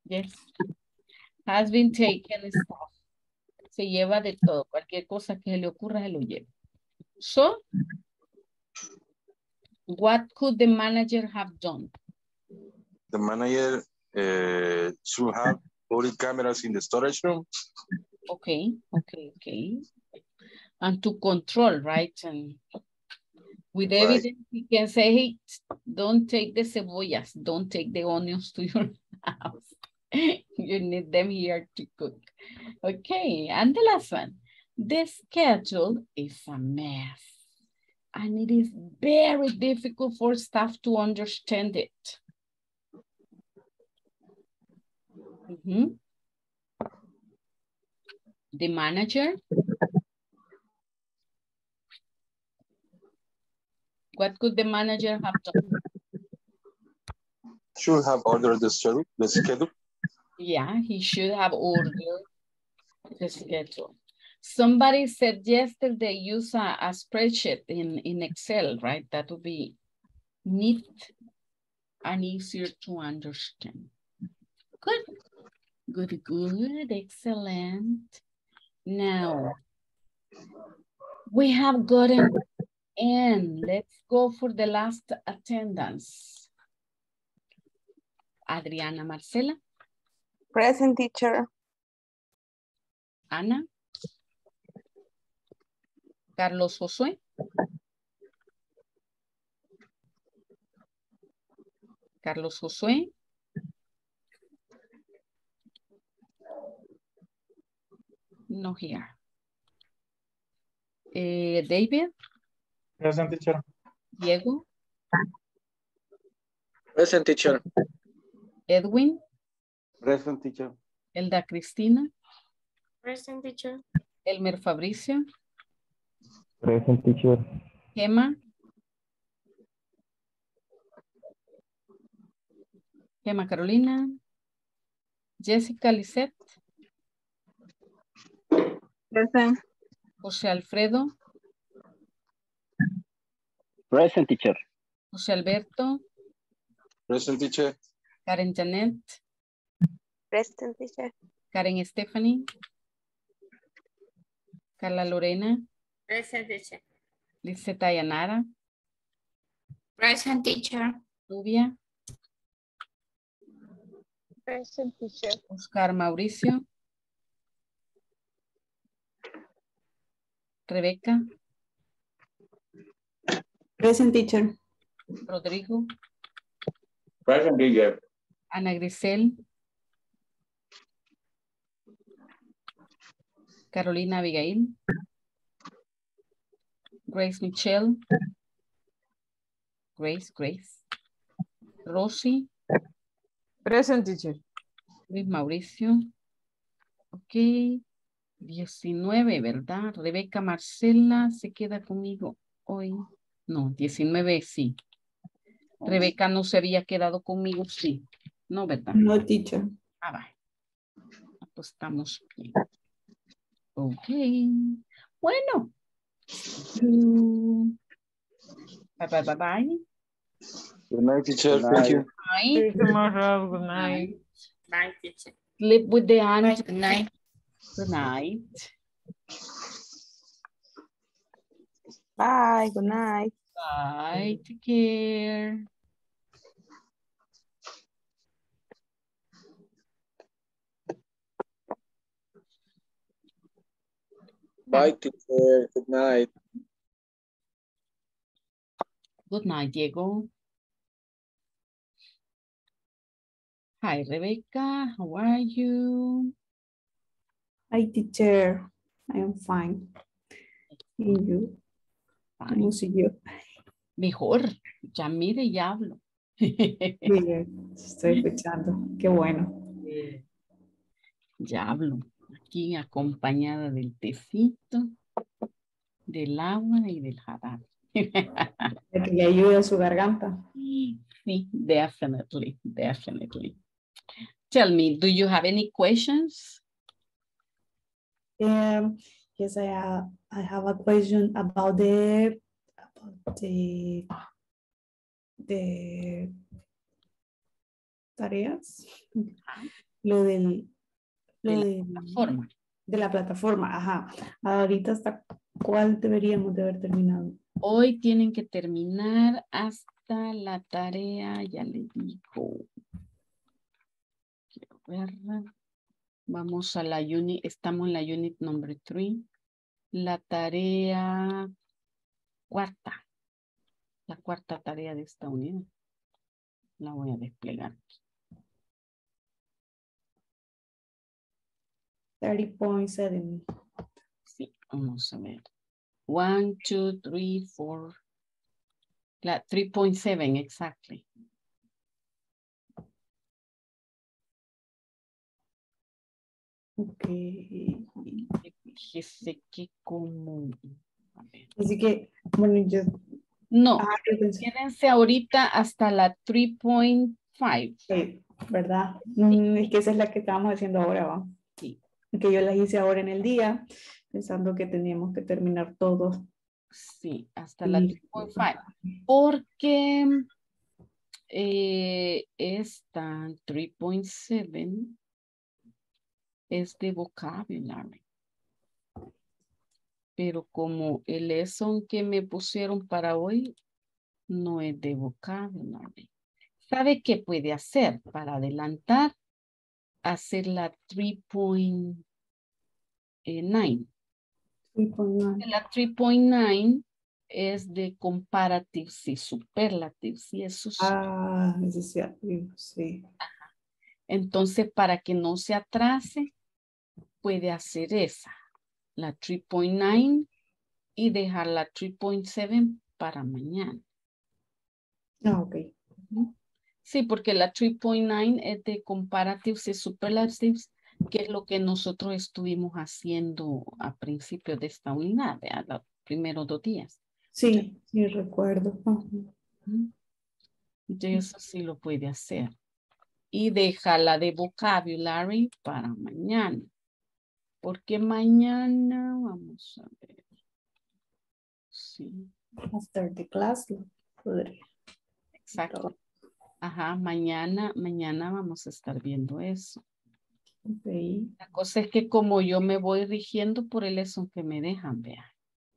Yes. Has been taken stuff. Se lleva de todo. Cualquier cosa que se le ocurra se lo lleva. So, what could the manager have done? The manager uh, should have 40 cameras in the storage room. Okay, okay, okay. And to control, right? And with Right. evidence, he can say, hey, don't take the cebollas, don't take the onions to your (laughs) house. you need them here to cook. Okay, and the last one. The schedule is a mess. And it is very difficult for staff to understand it. Mhm. The manager. What could the manager have done? Should have ordered the schedule. The schedule. Yeah, he should have ordered the schedule. Somebody said yesterday use a, a spreadsheet in, in Excel, right? That would be neat and easier to understand. Good, good, good, excellent. Now, we have gotten in. Let's go for the last attendance. Adriana Marcela, Present teacher. Ana. Carlos Josué. Carlos Josué. No here. Eh, David, Present teacher. Diego, Present teacher. Edwin, Present teacher. Elda Cristina, Present teacher. Elmer Fabricio, Present teacher. Gema. Gema Carolina. Jessica Lisette, Present. José Alfredo, Present teacher. José Alberto, Present teacher. Karen Janet, Present teacher. Karen Stephanie, Carla Lorena, Present teacher. Lizeth Dayanara, Present teacher. Rubia, Present teacher. Oscar Mauricio, Rebeca, Present teacher. Rodrigo, Present teacher. Ana Grisel, Carolina Abigail, Grace Michelle, Grace, Grace, Rosy, Present teacher. Luis Mauricio, ok, 19, ¿verdad? Rebeca Marcela se queda conmigo hoy, no, 19 sí, Rebeca no se había quedado conmigo, sí. No, ¿verdad? No, teacher. Ah, va. Pues estamos bien. Ok. Bueno. Mm. Bye, bye, bye, bye. Good night, teacher. Good Thank you. Bye. Tomorrow, good night. Bye, teacher. Sleep with the aunt. Good night. Good night. Bye, good night. Bye. Take care. Bye, teacher. Good night. Good night, Diego. Hi, Rebecca. How are you? Hi, teacher. I am fine. And you? ¿Cómo siguió? Mejor. Ya mire, ya hablo. (laughs) Bien, estoy escuchando. Qué bueno. Ya hablo. Aquí acompañada del tecito, del agua y del jarabe. (laughs) Que le ayude a su garganta. Sí, definitely, definitely. Tell me, do you have any questions? Um, yes, I have, I have a question about the, about the, the tareas. Lo del, De la plataforma. de la plataforma, ajá. Ahorita hasta cuál deberíamos de haber terminado. Hoy tienen que terminar hasta la tarea, ya le digo. Quiero verla. Vamos a la unit, estamos en la unit number three. La tarea cuarta. La cuarta tarea de esta unidad. La voy a desplegar. 30.7. Sí, vamos a ver. One, two, three, four. La 3.7, exactly. Ok. Fíjese que como... Así que, bueno, yo, No, ah, quédense ahorita hasta la 3.5. que, ¿verdad? Mm, Es que esa es la que estábamos haciendo ahora, ¿va? Que yo las hice ahora en el día, pensando que teníamos que terminar todos. Sí, hasta la Y- 3.5. Porque eh, esta 3.7 es de vocabulary. Pero como el lesson que me pusieron para hoy no es de vocabulary. ¿Sabe qué puede hacer para adelantar? Hacer la 3.9. 3.9. La 3.9 es de comparatives y superlatives y eso es- Ah, ese sí, sí. Entonces, para que no se atrase, puede hacer esa, la 3.9 y dejar la 3.7 para mañana. Ah, ok. Ujú. Sí, porque la 3.9 es de comparatives y superlatives, que es lo que nosotros estuvimos haciendo a principios de esta unidad, ¿verdad? los primeros dos días. Sí, sí, recuerdo. Entonces, eso sí lo puede hacer. Y deja la de vocabulary para mañana. Porque mañana, vamos a ver. Sí, After the class, lo podría. exacto. Ajá, mañana, mañana vamos a estar viendo eso. Ok. La cosa es que como yo me voy rigiendo por el lesson que me dejan, vea.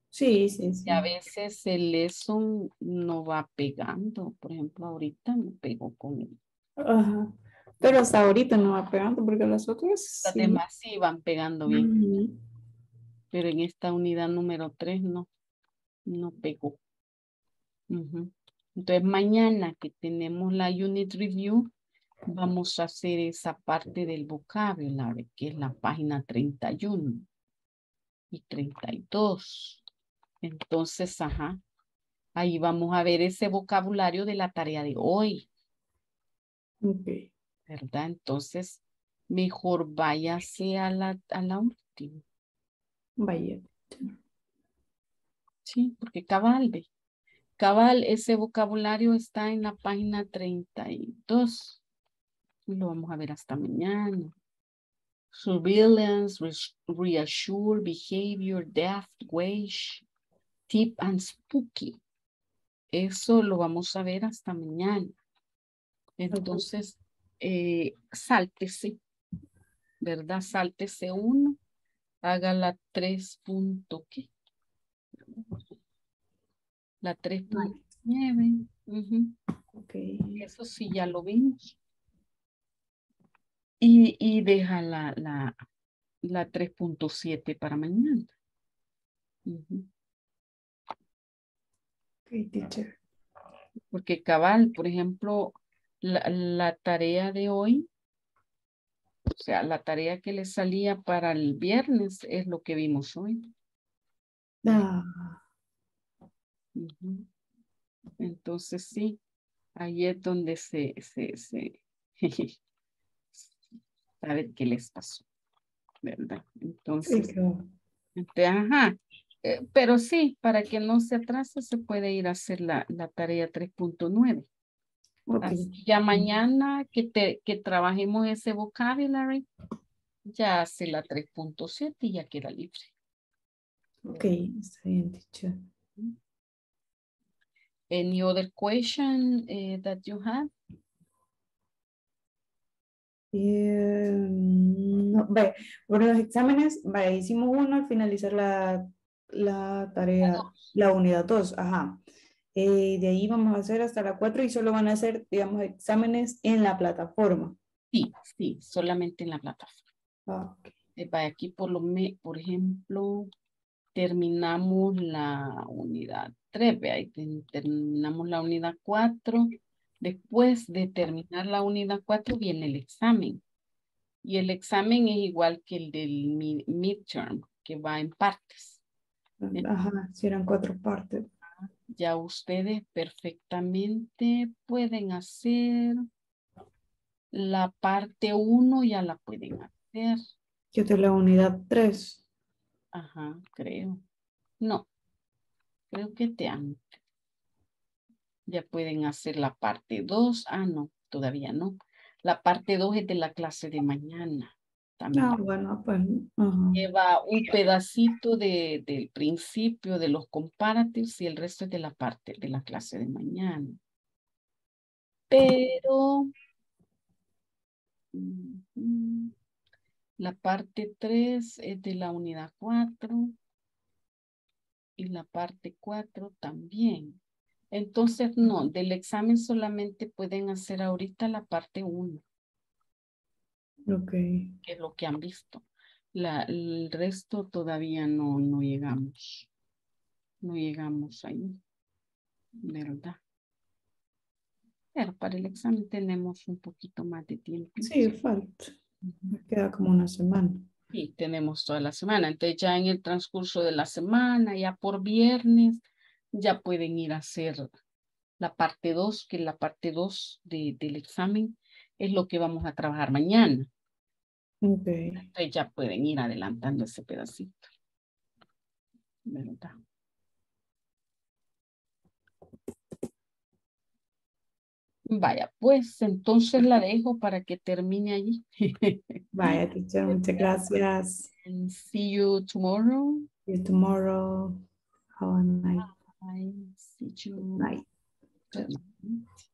Sí, sí, sí. Y a veces el lesson no va pegando. Por ejemplo, ahorita no pegó con él. Ajá. Pero hasta ahorita no va pegando porque las otras Las sí. demás sí van pegando bien. Pero en esta unidad número 3 no, no pegó. Ujú. Entonces mañana que tenemos la unit review, vamos a hacer esa parte del vocabulario, que es la página 31 y 32. Entonces, ajá, ahí vamos a ver ese vocabulario de la tarea de hoy, Ok. ¿verdad? Entonces, mejor váyase a la, a la última. Vaya. Sí, porque cabal, ve. Cabal, ese vocabulario está en la página 32. Lo vamos a ver hasta mañana. Surveillance, reassure, behavior, daft, wage, tip and spooky. Eso lo vamos a ver hasta mañana. Entonces, eh, sáltese, ¿verdad? Sáltese uno, haga la tres punto, ¿qué? La 3.9. Eso sí, ya lo vimos. Y, y deja la, la, la 3.7 para mañana. teacher. Porque cabal, por ejemplo, la, la, tarea de hoy, o sea, la tarea que le salía para el viernes es lo que vimos hoy. Ah. Entonces sí, ahí es donde se, se, se, (laughs) sabe qué les pasó, ¿verdad? Entonces, ajá, eh, pero sí, para que no se atrase, se puede ir a hacer la, la tarea 3.9. Ya mañana que, te, que trabajemos ese vocabulary, ya hace la 3.7 y ya queda libre. Ok, está bien dicho. Any other question uh, that you have? Eh, no, vaya, bueno, los exámenes, vaya, hicimos uno al finalizar la, la tarea, la unidad 2, ajá. Eh, de ahí vamos a hacer hasta la 4 y solo van a hacer, digamos, exámenes en la plataforma. Sí, sí, solamente en la plataforma. Ah, okay. vaya, aquí por, lo me, por ejemplo, terminamos la unidad 3, ahí terminamos la unidad 4. Después de terminar la unidad 4 viene el examen. Y el examen es igual que el del midterm, que va en partes. Ajá, si eran cuatro partes. Ya ustedes perfectamente pueden hacer la parte 1, ya la pueden hacer. Yo de la unidad 3. Ajá, creo. No, creo que te han. Ya pueden hacer la parte 2. Ah, no, todavía no. La parte 2 es de la clase de mañana. También. Ah, bueno, pues. Lleva un pedacito de, del principio de los comparatives y el resto es de la parte de la clase de mañana. Pero la parte 3 es de la unidad 4 y la parte 4 también. Entonces, no, del examen solamente pueden hacer ahorita la parte 1. Ok. Que es lo que han visto. La, el resto todavía no, no llegamos. No llegamos ahí. ¿Verdad? Pero para el examen tenemos un poquito más de tiempo. Sí, falta. Queda como una semana. Sí, tenemos toda la semana. Entonces ya en el transcurso de la semana, ya por viernes, ya pueden ir a hacer la parte 2, que la parte 2 de, del examen es lo que vamos a trabajar mañana. Okay. Entonces ya pueden ir adelantando ese pedacito. ¿Verdad? Vaya, pues entonces la dejo para que termine allí. (laughs) Vaya, teacher, muchas gracias. And see you tomorrow. See you tomorrow. Have a night. Bye. See you. Night. Good night.